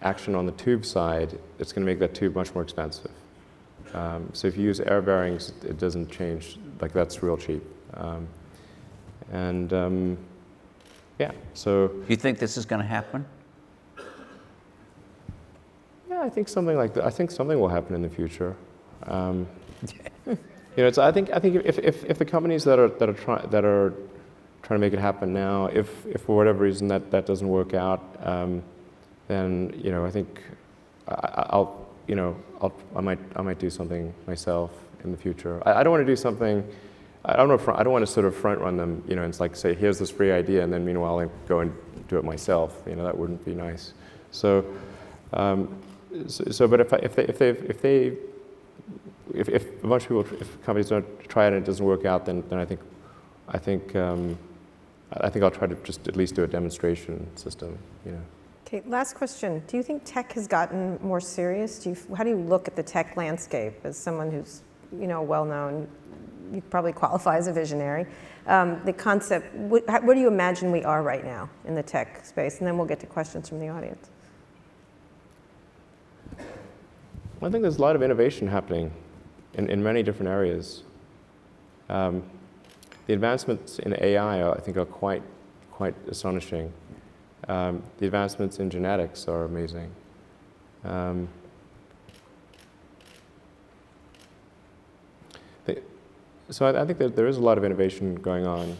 action on the tube side, it's going to make that tube much more expensive. Um, so if you use air bearings, it doesn't change. Like that's real cheap. Um, and um, yeah, so You think this is going to happen? Yeah, I think something like that. I think something will happen in the future. Um, *laughs* you know, it's, I think I think if, if, if the companies that are that are trying that are trying to make it happen now, if if for whatever reason that that doesn't work out, um, then you know I think I, I'll you know, I'll, I might, I might do something myself in the future. I, I don't want to do something. I don't, know, I don't want to sort of front run them, you know, and it's like say, here's this free idea, and then meanwhile I go and do it myself. You know, that wouldn't be nice. So, um, so, so, but if, I, if they, if they, if they, if, if a bunch of people, if companies don't try it and it doesn't work out, then, then I think, I think, um, I think I'll try to just at least do a demonstration system, you know. Okay, last question. Do you think tech has gotten more serious? Do you, how do you look at the tech landscape as someone who's, you know, well-known? You probably qualify as a visionary. Um, the concept, what, where do you imagine we are right now in the tech space? And then we'll get to questions from the audience. I think there's a lot of innovation happening in, in many different areas. Um, the advancements in AI, I think, are quite, quite astonishing. Um, the advancements in genetics are amazing. Um, so I, I, think that there is a lot of innovation going on.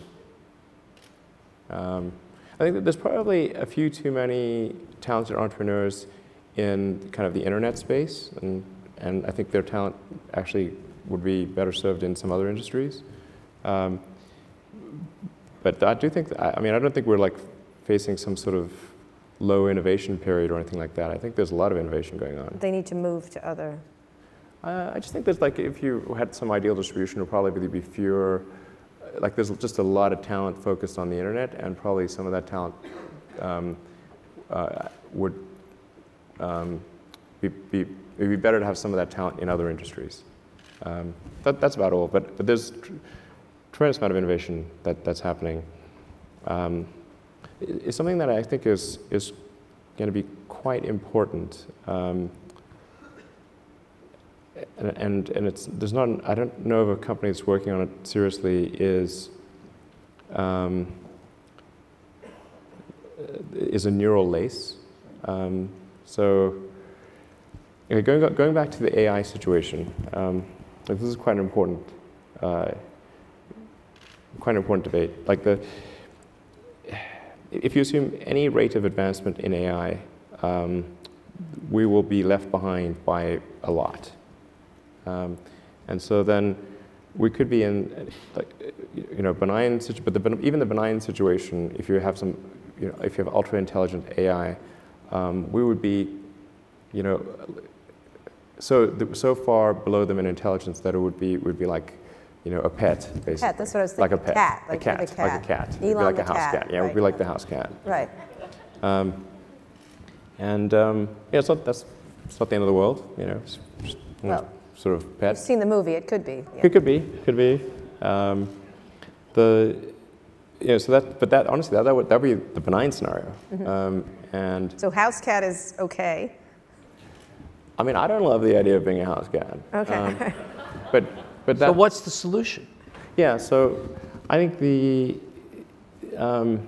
Um, I think that there's probably a few too many talented entrepreneurs in kind of the internet space, and, and I think their talent actually would be better served in some other industries. Um, but I do think, that, I mean, I don't think we're like facing some sort of low innovation period or anything like that. I think there's a lot of innovation going on. They need to move to other. Uh, I just think there's like, if you had some ideal distribution, it would probably be fewer, like there's just a lot of talent focused on the internet and probably some of that talent um, uh, would um, be, be, it'd be better to have some of that talent in other industries. Um, that, that's about all, but, but there's tr tremendous amount of innovation that, that's happening. Um, it's something that I think is, is going to be quite important. Um, and, and, and, it's, there's not, I don't know of a company that's working on it seriously is, um, is a neural lace. Um, so going, going back to the AI situation, um, this is quite an important, uh, quite an important debate. Like the, if you assume any rate of advancement in AI, um, we will be left behind by a lot. Um, and so then we could be in, like, you know, benign, but the, even the benign situation, if you have some, you know, if you have ultra intelligent AI, um, we would be, you know, so, so far below them in intelligence that it would be, would be like, you know, a pet, basically. Cat, that's what I was thinking. Like a pet. Cat, like a cat, cat. like a cat. Elon like the a house cat. cat. Yeah, right. it would be like the house cat. Right. Um, and um, yeah, it's not, that's it's not the end of the world, you know. It's just well, sort of pet. You've seen the movie. It could be. Yeah. It could be. Could be. Um, the you know, so that, but that honestly, that, that would that would be the benign scenario. Mm -hmm. And so house cat is okay. I mean, I don't love the idea of being a house cat. Okay. Um, *laughs* but but that, so what's the solution? Yeah. So I think the um,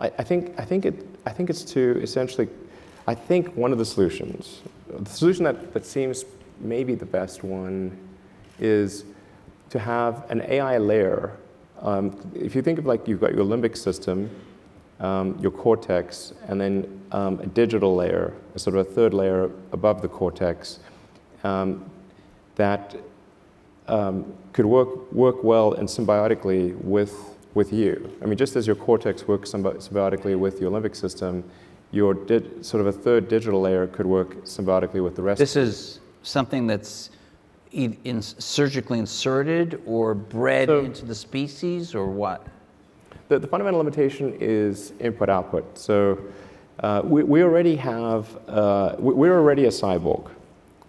I, I think I think it I think it's to essentially I think one of the solutions the solution that, that seems maybe the best one is to have an AI layer um, if you think of like you've got your limbic system, um, your cortex, and then um, a digital layer, a sort of a third layer above the cortex, um, that um, could work, work well and symbiotically with, with you. I mean, just as your cortex works symbiotically with your limbic system, your sort of a third digital layer could work symbiotically with the rest. This is something that's in, surgically inserted or bred so, into the species or what? The, the fundamental limitation is input output. So uh, we, we already have, uh, we, are already a cyborg.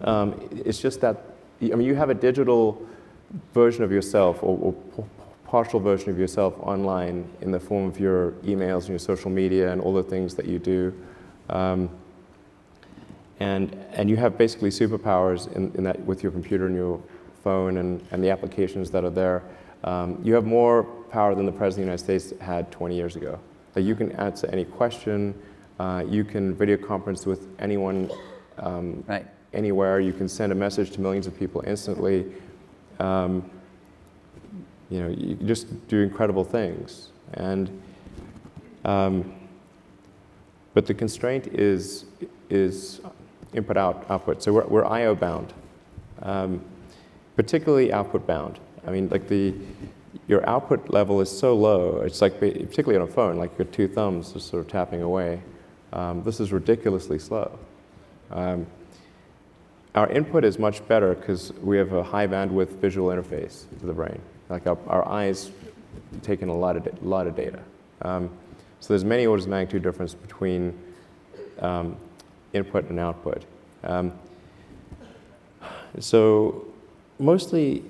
Um, it's just that, I mean, you have a digital version of yourself or, or partial version of yourself online in the form of your emails and your social media and all the things that you do. Um, and, and you have basically superpowers in, in that with your computer and your phone and, and the applications that are there. Um, you have more power than the President of the United States had 20 years ago. That you can answer any question, uh, you can video conference with anyone um, right. anywhere, you can send a message to millions of people instantly. Um, you know, you just do incredible things. And, um, but the constraint is, is input out output. So we're, we're I/O bound, um, particularly output bound. I mean, like the your output level is so low. It's like particularly on a phone, like your two thumbs are sort of tapping away. Um, this is ridiculously slow. Um, our input is much better because we have a high bandwidth visual interface to the brain. Like our, our eyes take in a lot of, lot of data. Um, so there's many orders of magnitude difference between um, input and output. Um, so mostly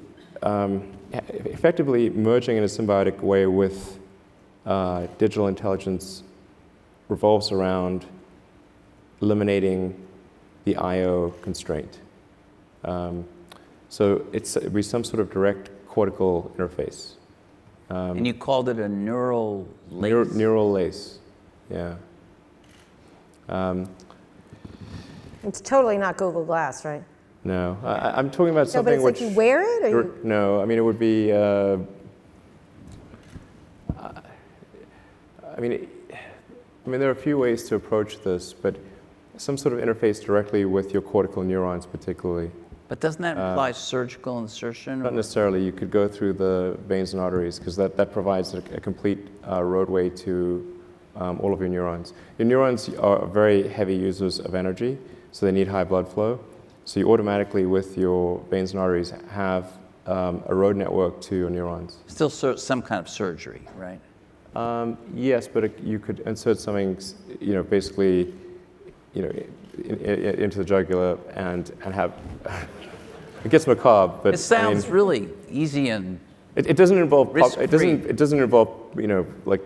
um, effectively merging in a symbiotic way with uh, digital intelligence revolves around eliminating the I/O constraint. Um, so it's it'd be some sort of direct cortical interface. Um, and you called it a neural lace. Neur neural lace, yeah. Um, it's totally not Google Glass, right? No, I, am talking about something no, which. Like you wear it, or you... no. I mean, it would be. Uh, I mean, it, I mean, there are a few ways to approach this, but some sort of interface directly with your cortical neurons, particularly. But doesn't that uh, imply uh, surgical insertion? Not or? necessarily. You could go through the veins and arteries because that, that provides a, a complete uh, roadway to um, all of your neurons. Your neurons are very heavy users of energy, so they need high blood flow. So you automatically, with your veins and arteries, have um, a road network to your neurons. Still some kind of surgery, right? Um, yes, but it, you could insert something, you know, basically, you know, in, in, into the jugular and, and have, *laughs* it gets macabre, but. It sounds I mean, really easy and. It, it doesn't involve, it doesn't, it doesn't involve, you know, like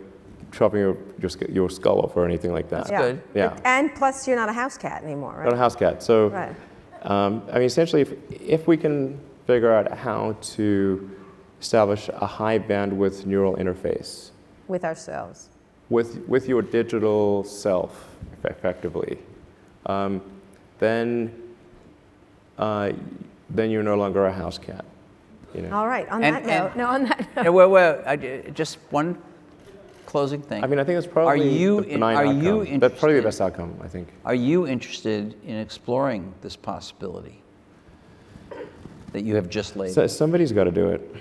chopping your, your, your skull off or anything like that. That's yeah. good. Yeah. And plus, you're not a house cat anymore, right? Not a house cat. So. Right um, I mean, essentially, if, if we can figure out how to establish a high bandwidth neural interface with ourselves, with, with your digital self, effectively, um, then, uh, then you're no longer a house cat. You know? All right. On and, that note, *laughs* no, on that note. Well, well, I, just one closing thing. I mean, I think it's probably are you the benign are outcome. You interested, That's probably the best outcome, I think. Are you interested in exploring this possibility that you have just laid? So, somebody's got to do it.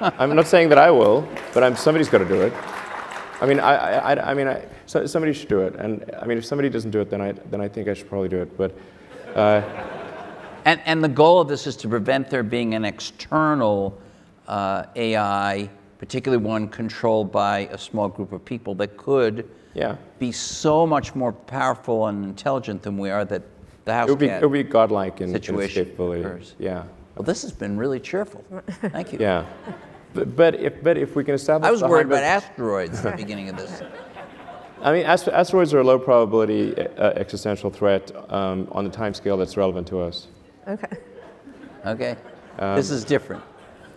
*laughs* I'm not saying that I will, but I'm, somebody's got to do it. I mean, I, I, I mean, I, so somebody should do it. And I mean, if somebody doesn't do it, then I, then I think I should probably do it. But. Uh, *laughs* and, and the goal of this is to prevent there being an external uh, AI particularly one controlled by a small group of people that could yeah. be so much more powerful and intelligent than we are that the house it would be, cat it would be godlike in, situation in capability. Occurs. Yeah. Well, this has been really cheerful. Thank you. *laughs* Yeah. But, but, if, but if we can establish I was worried about asteroids at the *laughs* beginning of this. I mean, asteroids are a low probability uh, existential threat um, on the time scale that's relevant to us. Okay. Okay. Um, this is different.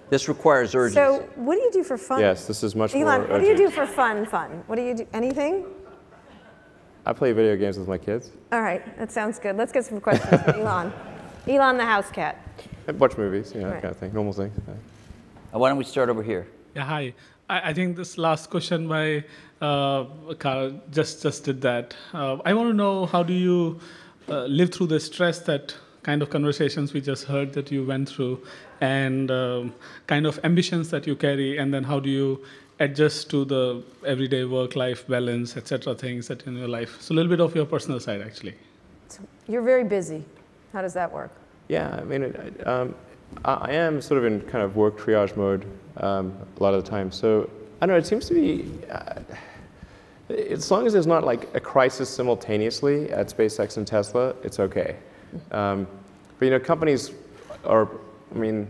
This requires urgency. So, what do you do for fun? Yes, this is much Elon, more. Elon, what do you do for fun? Fun. What do you do? Anything? I play video games with my kids. All right, that sounds good. Let's get some questions for *laughs* Elon. Elon the house cat. I watch movies, you know, right. that kind of thing, normal things. Uh, why don't we start over here? Yeah, hi. I, I think this last question by uh, Carl just just did that. Uh, I want to know how do you uh, live through the stress that kind of conversations we just heard that you went through and um, kind of ambitions that you carry, and then how do you adjust to the everyday work-life balance, etc., things that in your life. So a little bit of your personal side, actually. So you're very busy. How does that work? Yeah, I mean, it, um, I am sort of in kind of work triage mode um, a lot of the time. So I don't know. It seems to be. Uh, *sighs* as long as there's not like a crisis simultaneously at SpaceX and Tesla, it's okay. Um, but you know, companies are I mean,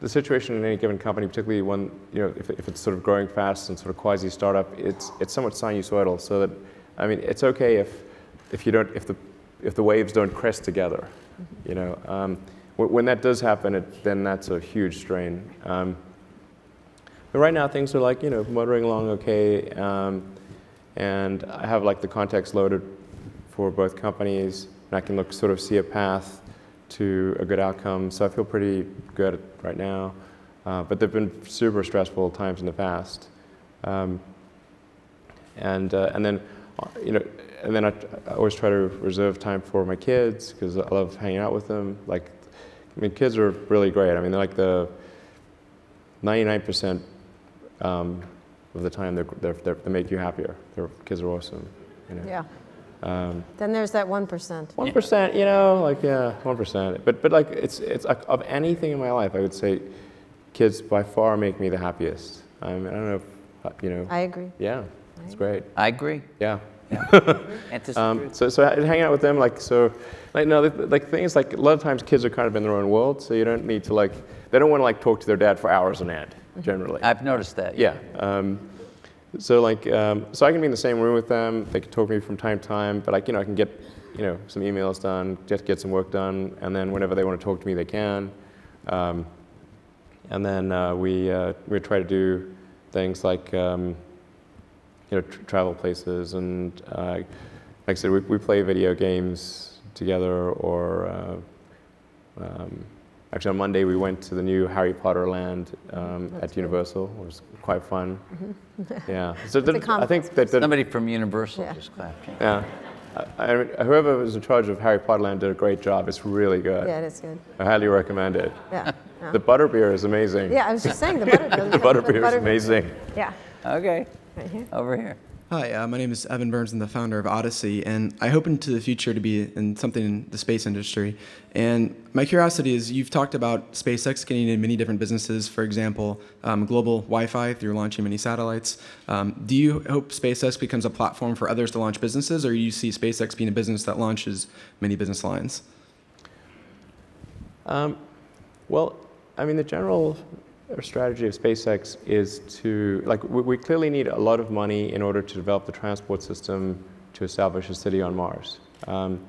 the situation in any given company, particularly when, you know, if, if it's sort of growing fast and sort of quasi startup, it's, it's somewhat sinusoidal. So that, I mean, it's okay if, if you don't, if the, if the waves don't crest together, mm-hmm. you know. Um, when that does happen, it, then that's a huge strain. Um, but right now, things are like, you know, motoring along okay. Um, and I have like the context loaded for both companies, and I can look, sort of see a path to a good outcome. So I feel pretty good right now. Uh, but there have been super stressful times in the past. Um, and, uh, and then you know, and then I, I always try to reserve time for my kids because I love hanging out with them. Like, I mean, kids are really great. I mean, they're like the 99% um, of the time they're, they're, they're, they make you happier. Their kids are awesome. You know? Yeah. Um, Then there's that 1%. one percent, you know, like yeah, one percent. But but like it's it's like, of anything in my life, I would say, kids by far make me the happiest. I mean, I don't know, if, uh, you know. I agree. yeah, it's great. I agree. Yeah. *laughs* Antis- Um, so so hanging out with them, like so, like no, the, like the thing is like a lot of times kids are kind of in their own world, so you don't need to like they don't want to like talk to their dad for hours on end, generally. I've noticed that. Yeah. Um, so like, um, so I can be in the same room with them. They can talk to me from time to time, but like, you know, I can get, you know, some emails done, get get some work done, and then whenever they want to talk to me, they can. Um, and then uh, we uh, we try to do things like, um, you know, tr- travel places, and uh, like I said, we, we play video games together, or uh, um, actually on Monday we went to the new Harry Potter land um, at Universal. Was quite fun. Mm-hmm. yeah. *laughs* So the the- I think that, that Somebody from Universal Yeah. just clapped. yeah. I, I whoever was in charge of Harry Potter land did a great job. It's really good. Yeah, it is good. I highly recommend it. Yeah. yeah. The butterbeer is amazing. Yeah, I was just saying the butter. *laughs* The butterbeer is amazing. Yeah, Okay, right here. over here. Hi, uh, my name is Evan Burns. I'm the founder of Odyssey, and I hope into the future to be in something in the space industry. And my curiosity is you've talked about SpaceX getting into many different businesses, for example, um, global Wi Fi through launching many satellites. Um, do you hope SpaceX becomes a platform for others to launch businesses, or do you see SpaceX being a business that launches many business lines? Um, well, I mean, the general strategy of SpaceX is to, like, we, we clearly need a lot of money in order to develop the transport system to establish a city on Mars. Um,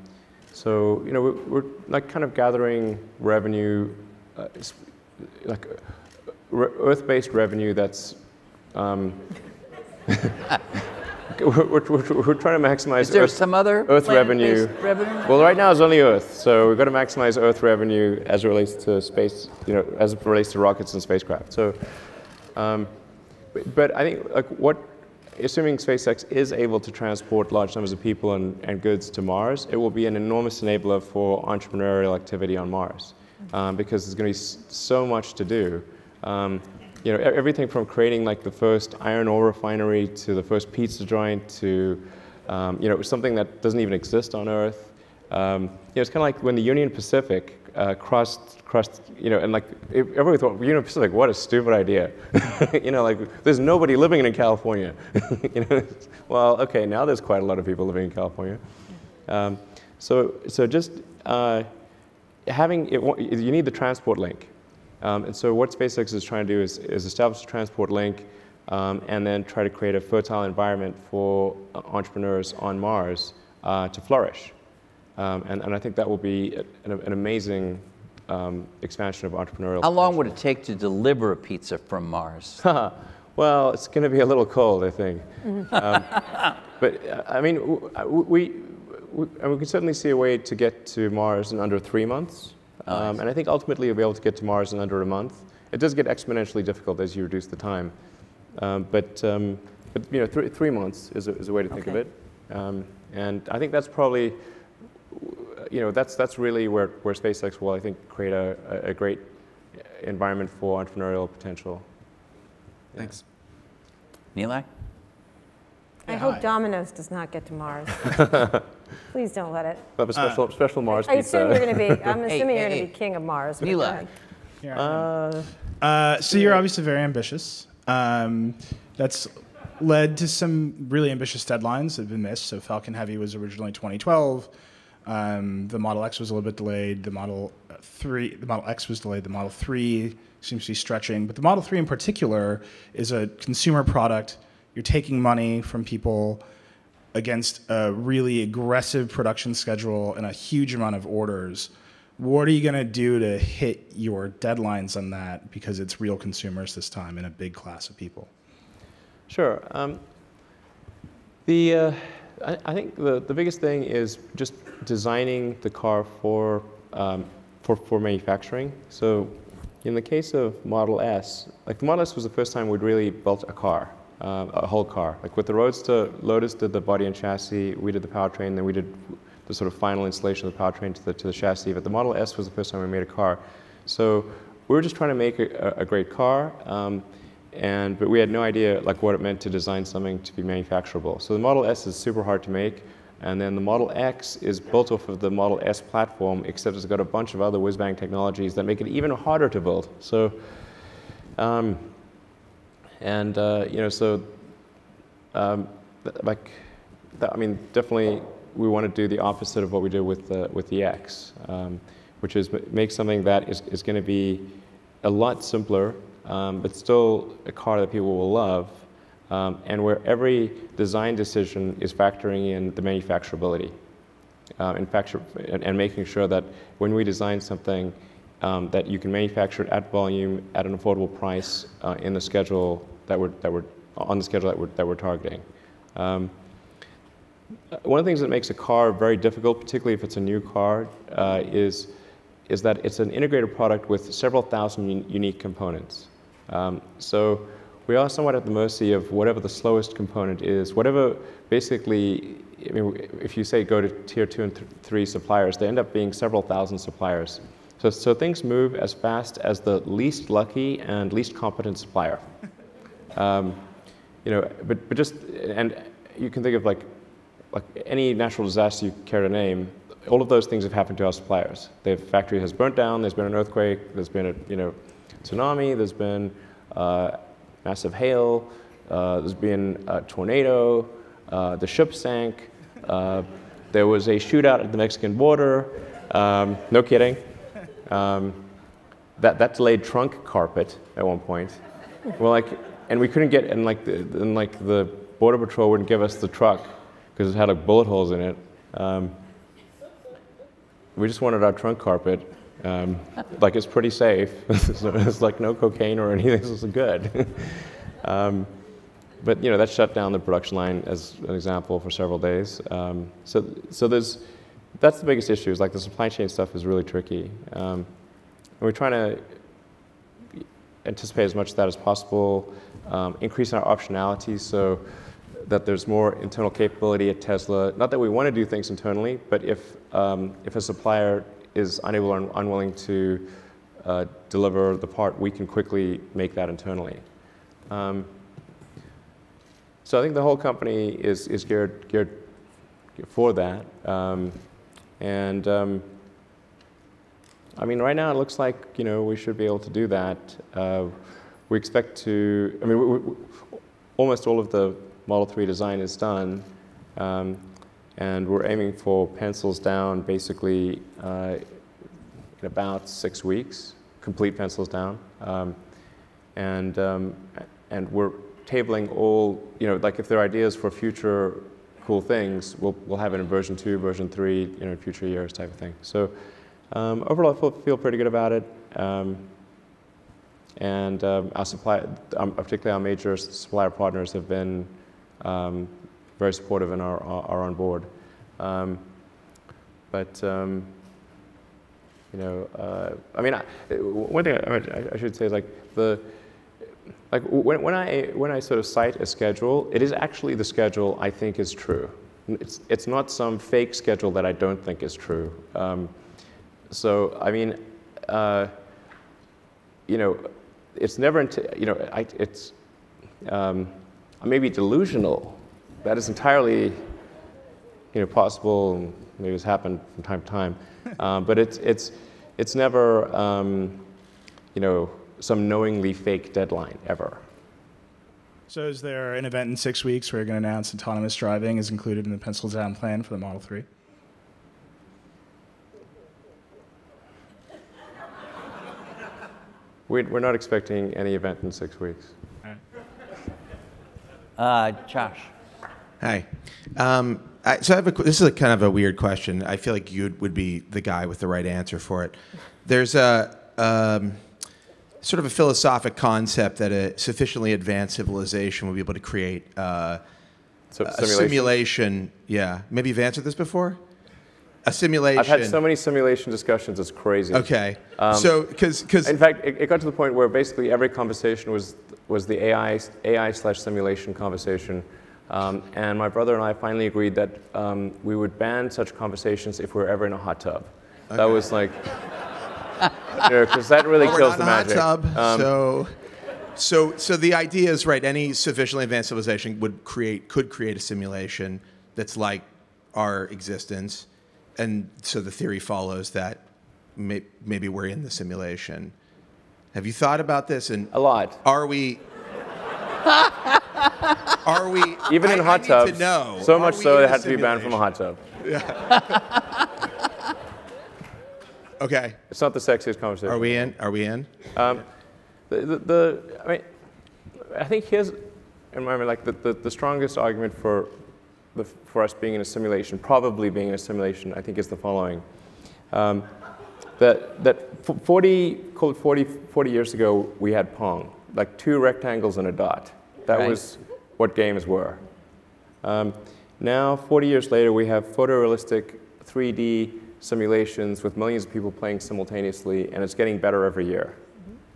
so, you know, we're, we're like kind of gathering revenue, uh, like uh, Earth-based revenue that's. Um, *laughs* *laughs* we're, we're, we're, trying to maximize Is there Earth- some other Earth revenue. revenue? Well, right now it's only Earth, so we've got to maximize Earth revenue as it relates to space, you know, as it relates to rockets and spacecraft. So, um, but, but I think like what, assuming SpaceX is able to transport large numbers of people and, and goods to Mars, it will be an enormous enabler for entrepreneurial activity on Mars, um, because there's going to be so much to do. Um, you know, everything from creating like the first iron ore refinery to the first pizza joint to, um, you know, something that doesn't even exist on Earth. Um, you know, it's kind of like when the Union Pacific uh, crossed, crossed, you know, and like everybody thought Union Pacific, what a stupid idea. *laughs* you know, like there's nobody living in California. *laughs* you know, *laughs* well, okay, now there's quite a lot of people living in California. Um, so, so just uh, having it, you need the transport link. Um, and so what SpaceX is trying to do is, is establish a transport link um, and then try to create a fertile environment for uh, entrepreneurs on Mars uh, to flourish. Um, and, and I think that will be an, an amazing um, expansion of entrepreneurial. How long would it take to deliver a pizza from Mars? *laughs* Well, it's going to be a little cold, I think. Um, *laughs* but I mean, uh, we, we, and we can certainly see a way to get to Mars in under three months. Um, and I think ultimately you'll be able to get to Mars in under a month. It does get exponentially difficult as you reduce the time. Um, but, um, but you know, th- three months is a, is a way to think of it. Um, and I think that's probably, you know, that's, that's really where, where SpaceX will, I think, create a, a a great environment for entrepreneurial potential. Thanks. Nilay? I hope Domino's does not get to Mars. *laughs* Please don't let it. We'll have a special, special Mars I pizza. assume you're going to be, I'm *laughs* assuming hey, you're going hey. to be king of Mars. but go Eli. ahead. Here I am. Uh, Uh, so you're obviously very ambitious. Um, that's led to some really ambitious deadlines that have been missed. So Falcon Heavy was originally 2012. Um, the Model X was a little bit delayed. The Model uh, 3, the Model X was delayed. The Model 3 seems to be stretching. But the Model 3 in particular is a consumer product. You're taking money from people against a really aggressive production schedule and a huge amount of orders. What are you going to do to hit your deadlines on that because it's real consumers this time and a big class of people? Sure. Um, the, uh, I, I think the, the biggest thing is just designing the car for, um, for, for manufacturing. So in the case of Model S, like the Model S was the first time we'd really built a car. Uh, a whole car. Like with the Roadster, Lotus did the body and chassis, we did the powertrain, then we did the sort of final installation of the powertrain to the, to the chassis. But the Model S was the first time we made a car. So we were just trying to make a, a great car, um, and, but we had no idea like what it meant to design something to be manufacturable. So the Model S is super hard to make. And then the Model X is built off of the Model S platform, except it's got a bunch of other whiz-bang technologies that make it even harder to build. So, um, and uh, you know, so um, like, I mean, definitely we want to do the opposite of what we did with the, with the X, um, which is make something that is, is going to be a lot simpler, um, but still a car that people will love, um, and where every design decision is factoring in the manufacturability. Uh, in fact, and, and, making sure that when we design something, um, that you can manufacture it at volume at an affordable price uh, in the schedule that we're, that we're on the schedule that we're, that we're targeting. Um, one of the things that makes a car very difficult, particularly if it's a new car, uh, is, is that it's an integrated product with several thousand un unique components. Um, so we are somewhat at the mercy of whatever the slowest component is, whatever basically, I mean, if you say go to tier two and th three suppliers, they end up being several thousand suppliers. So, so things move as fast as the least lucky and least competent supplier. *laughs* Um, you know, but, but just, and you can think of like, like any natural disaster you care to name, all of those things have happened to our suppliers. Their factory has burnt down, there's been an earthquake, there's been a, you know, tsunami, there's been uh, massive hail, uh, there's been a tornado, uh, the ship sank, uh, there was a shootout at the Mexican border, um, no kidding. Um, that, that delayed trunk carpet at one point. Well, like, and we couldn't get, and like, the, and like the border patrol wouldn't give us the truck because it had like bullet holes in it. Um, we just wanted our trunk carpet. Um, like it's pretty safe. *laughs* it's like no cocaine or anything. This is good. *laughs* um, but you know that shut down the production line as an example for several days. Um, so so there's that's the biggest issue. Is like the supply chain stuff is really tricky. Um, and we're trying to anticipate as much of that as possible, um, increasing our optionality so that there's more internal capability at Tesla. Not that we want to do things internally, but if, um, if a supplier is unable or unwilling to uh, deliver the part, we can quickly make that internally. Um, so I think the whole company is, is geared, geared for that. Um, and um, I mean, right now it looks like you know we should be able to do that. Uh, we expect to. I mean, we, we, almost all of the Model 3 design is done, um, and we're aiming for pencils down basically uh, in about six weeks, complete pencils down, um, and um, and we're tabling all. You know, like if there are ideas for future cool things, we'll we'll have it in version two, version three, you know, future years type of thing. So. Um, overall, I feel, feel, pretty good about it. Um, and um, our supply, um, particularly our major supplier partners, have been um, very supportive and are, are on board. Um, but you know, uh, I mean, I, one thing I, I, should say is like the like when, when I when I sort of cite a schedule, it is actually the schedule I think is true. It's it's not some fake schedule that I don't think is true. Um, so, I mean, uh, you know, it's never, you know, I, it's um, maybe delusional. That is entirely, you know, possible. Maybe it's happened from time to time, um, *laughs* but it's it's it's never, um, you know, some knowingly fake deadline ever. So, is there an event in six weeks where you're going to announce autonomous driving is included in the pencil down plan for the Model 3? We're not expecting any event in six weeks. Uh, Josh. Hi. Um, I, so I have a, this is a kind of a weird question. I feel like you would be the guy with the right answer for it. There's a um, sort of a philosophic concept that a sufficiently advanced civilization will be able to create uh, so, a simulation. simulation. Yeah, maybe you've answered this before a simulation. I've had so many simulation discussions, it's crazy. Okay. Um, so, because. In fact, it, it, got to the point where basically every conversation was was the AI, AI slash simulation conversation. Um, and my brother and I finally agreed that um, we would ban such conversations if we were ever in a hot tub. That was like, *laughs* because that really We're kills the in a hot magic. tub, Um, so, so, so the idea is right. Any sufficiently advanced civilization would create, could create a simulation that's like our existence, and so the theory follows that may, maybe we're in the simulation. Have you thought about this? And a lot. are we? Are we? Even in I- I hot need tubs. No. So Are much so it had to be banned from a hot tub. Yeah. *laughs* Okay. It's not the sexiest conversation. Are we in? Are we in? Um, the, the, the, I mean, I think here's, in my mind, like the, the, the strongest argument for, for us being in a simulation, probably being in a simulation, I think is the following. Um, that, that 40, call it 40, 40 years ago, we had Pong, like two rectangles and a dot. That Right. was what games were. Um, now, 40 years later, we have photorealistic 3D simulations with millions of people playing simultaneously, and it's getting better every year.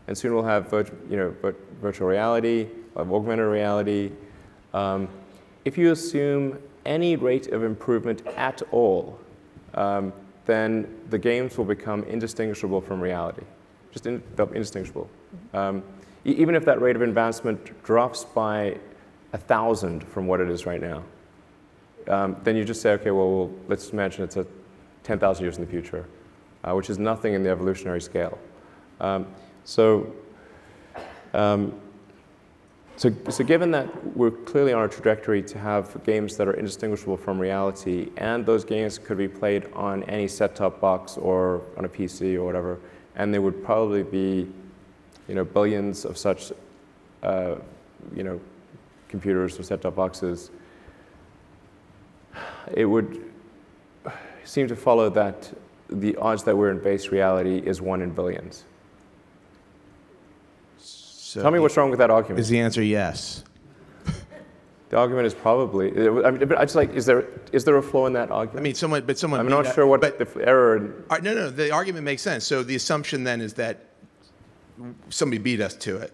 And soon we'll have virt- you know, vir- virtual reality, we'll augmented reality. Um, if you assume any rate of improvement at all, um, then the games will become indistinguishable from reality, just in, indistinguishable. Um, even if that rate of advancement drops by a thousand from what it is right now, um, then you just say, okay, well, well let's imagine it's a 10,000 years in the future, uh, which is nothing in the evolutionary scale. Um, so, um, so, so given that we're clearly on a trajectory to have games that are indistinguishable from reality, and those games could be played on any set-top box or on a PC or whatever, and there would probably be, you know, billions of such, uh, you know, computers or set-top boxes, it would seem to follow that the odds that we're in base reality is one in billions. So Tell me what's wrong with that argument. Is the answer yes? The argument is probably. I mean, but I just like, is there is there a flaw in that argument? I mean, someone, but someone. I'm not that- sure what But the error. In, no, no, the argument makes sense. So the assumption then is that somebody beat us to it,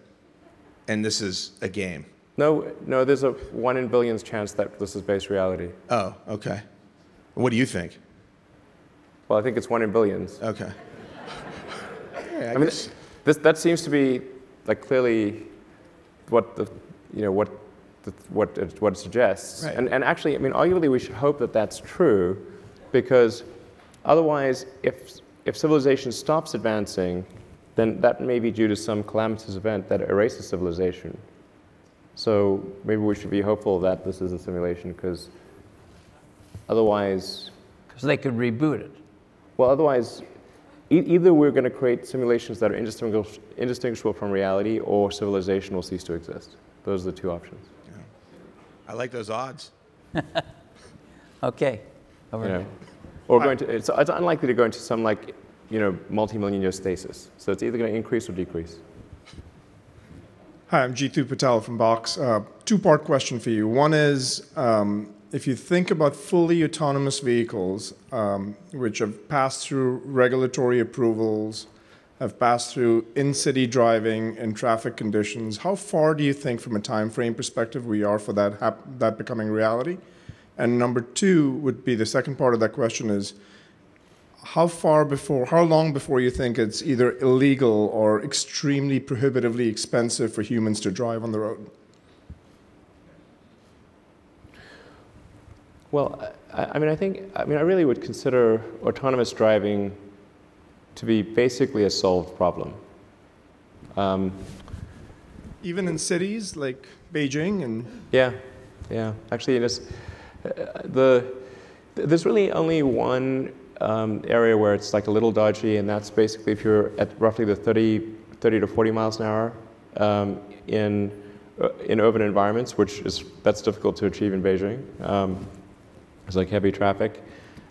and this is a game. no, no. There's a one in billions chance that this is base reality. Oh, okay. What do you think? Well, I think it's one in billions. Okay. *laughs* Yeah, I I mean, this that seems to be like clearly what the you know what the, what it, what it suggests. Right. And and actually, I mean, arguably, we should hope that that's true, because otherwise, if if civilization stops advancing, then that may be due to some calamitous event that erases civilization. So maybe we should be hopeful that this is a simulation, because otherwise, Because they could reboot it. well, otherwise, e- either we're going to create simulations that are indistinguish- indistinguishable from reality, or civilization will cease to exist. Those are the two options. I like those odds. *laughs* Okay. Over You know, or going to, it's, it's unlikely to go into some like, you know, multi-million year stasis. So it's either going to increase or decrease. Hi, I'm Jeetu Patel from Box. Uh, two part question for you. One is um, if you think about fully autonomous vehicles, um, which have passed through regulatory approvals, have passed through in city driving and traffic conditions, how far do you think, from a time frame perspective, we are for that, that becoming reality? And number two would be the second part of that question is how far before, how long before you think it's either illegal or extremely prohibitively expensive for humans to drive on the road? Well, I, I mean, I think, I mean, I really would consider autonomous driving to be basically a solved problem. Um, Even in cities like Beijing and Yeah, yeah. Actually, it is, uh, the, there's really only one um, area where it's like a little dodgy, and that's basically if you're at roughly the 30, 30 to 40 miles an hour um, in, uh, in urban environments, which is, that's difficult to achieve in Beijing. Um, it's like heavy traffic.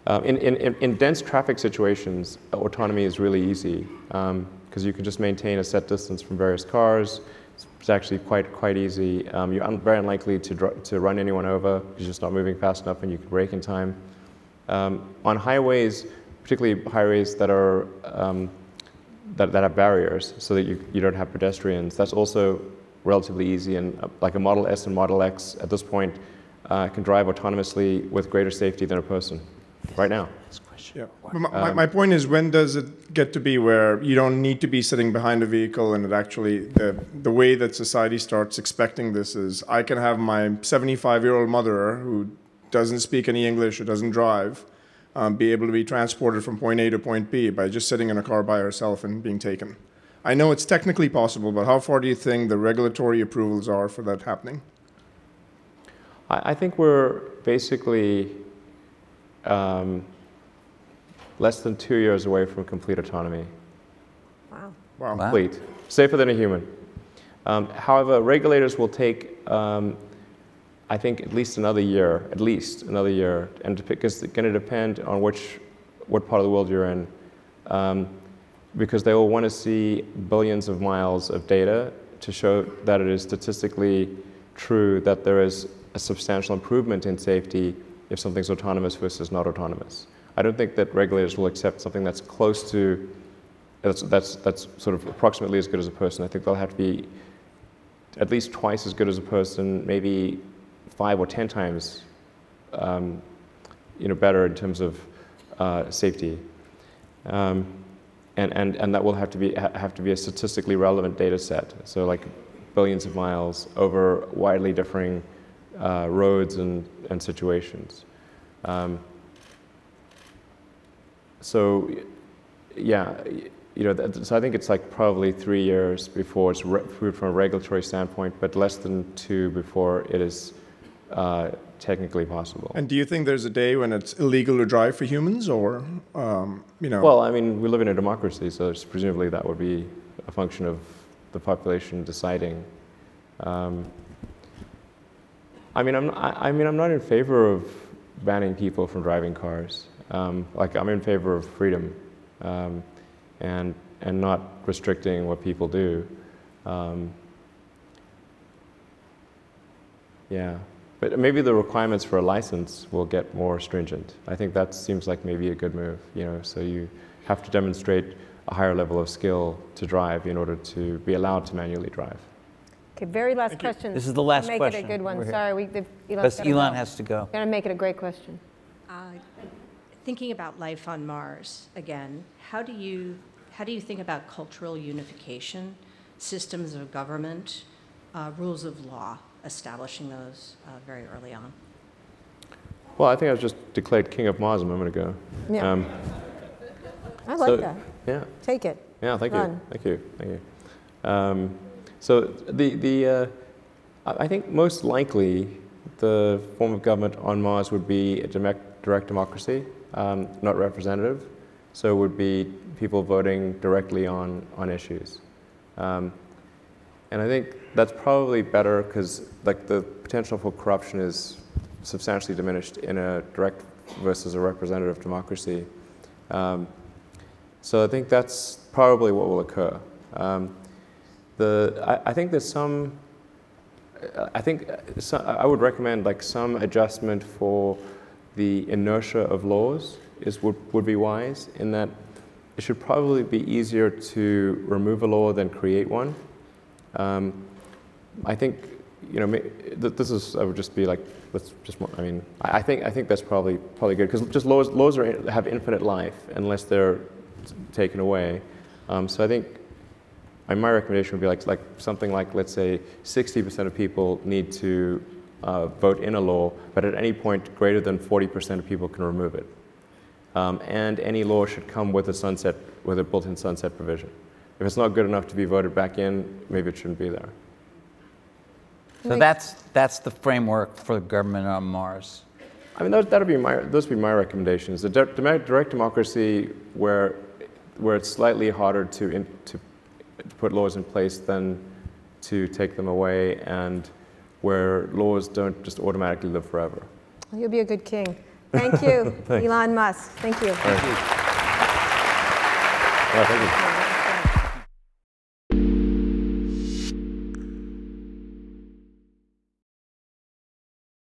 Um, in, in, in- dense traffic situations, uh, autonomy is really easy because you can just maintain a set distance from various cars. It's, it's actually quite, quite easy. Um, you're un- very unlikely to, to run anyone over because you're just not moving fast enough and you can brake in time. Um, on highways, particularly highways that, are, um, that, that have barriers so that you, you don't have pedestrians, that's also relatively easy, and uh, like a Model S and Model X at this point uh, can drive autonomously with greater safety than a person right now. Yeah. But my, my, my point is, when does it get to be where you don't need to be sitting behind a vehicle and it actually, the, the way that society starts expecting this is I can have my 75 year old mother who doesn't speak any English or doesn't drive um, be able to be transported from point A to point B by just sitting in a car by herself and being taken. I know it's technically possible, but how far do you think the regulatory approvals are for that happening? I, I think we're basically um, less than two years away from complete autonomy. Wow. Wow. Wow. Complete. Safer than a human. Um, however, regulators will take, um, I think, at least another year, at least another year, and because it's going to depend on which, what part of the world you're in. Um, because they will want to see billions of miles of data to show that it is statistically true that there is a substantial improvement in safety if something's autonomous versus not autonomous. I don't think that regulators will accept something that's close to, that's, that's, that's sort of approximately as good as a person. I think they'll have to be at least twice as good as a person, maybe five or ten times um, you know, better in terms of uh, safety. Um, and, and, and that will have to, be, ha- have to be a statistically relevant data set. So like billions of miles over widely differing uh, roads and, and situations. Um, so yeah, you know, that, so I think it's like probably three years before it's re- approved from a regulatory standpoint, but less than two before it is uh, technically possible. And do you think there's a day when it's illegal to drive for humans, or um, you know? Well, I mean, we live in a democracy, so it's presumably that would be a function of the population deciding. Um, I mean, I'm, I, I mean, I'm not in favor of banning people from driving cars. Um, like, I'm in favor of freedom um, and, and not restricting what people do. Um, yeah. But maybe the requirements for a license will get more stringent. I think that seems like maybe a good move, you know, so you have to demonstrate a higher level of skill to drive in order to be allowed to manually drive. Okay, very last question. This is the last Make question. it a good one. We're here. Sorry, we, the- Elon's Because gotta Elon go. has to go. Gotta make it a great question. Uh, Thinking about life on Mars again, how do you, how do you think about cultural unification, systems of government, uh, rules of law, establishing those uh, very early on? Well, I think I was just declared king of Mars a moment ago. Yeah. Um, I like so- that. Yeah. Take it. Yeah, thank Run. you, thank you, thank you. Um, so the the uh, I think most likely the form of government on Mars would be a direct, direct democracy, um, not representative. So it would be people voting directly on on issues, um, and I think that's probably better because like the potential for corruption is substantially diminished in a direct versus a representative democracy. Um, so I think that's probably what will occur. Um, the, I, I think there's some, I think I would recommend like some adjustment for the inertia of laws is would, would be wise in that it should probably be easier to remove a law than create one. Um, I think, you know, this is, I would just be like, let's just, I mean, I I think, I think that's probably, probably good, because just laws, laws are, have infinite life unless they're taken away. Um, so I think, and my recommendation would be like, like something like, let's say, 60% of people need to uh, vote in a law, but at any point greater than 40% of people can remove it. Um, and any law should come with a sunset, with a built-in sunset provision. If it's not good enough to be voted back in, maybe it shouldn't be there. So that's, that's the framework for the government on Mars. I mean, those, that'd be my, those would be my recommendations. A di- direct, direct democracy where, where it's slightly harder to, in, to, to put laws in place than to take them away, and where laws don't just automatically live forever. You'll be a good king. *laughs* Thank you, Elon Musk. Thank you. Yeah, thank you.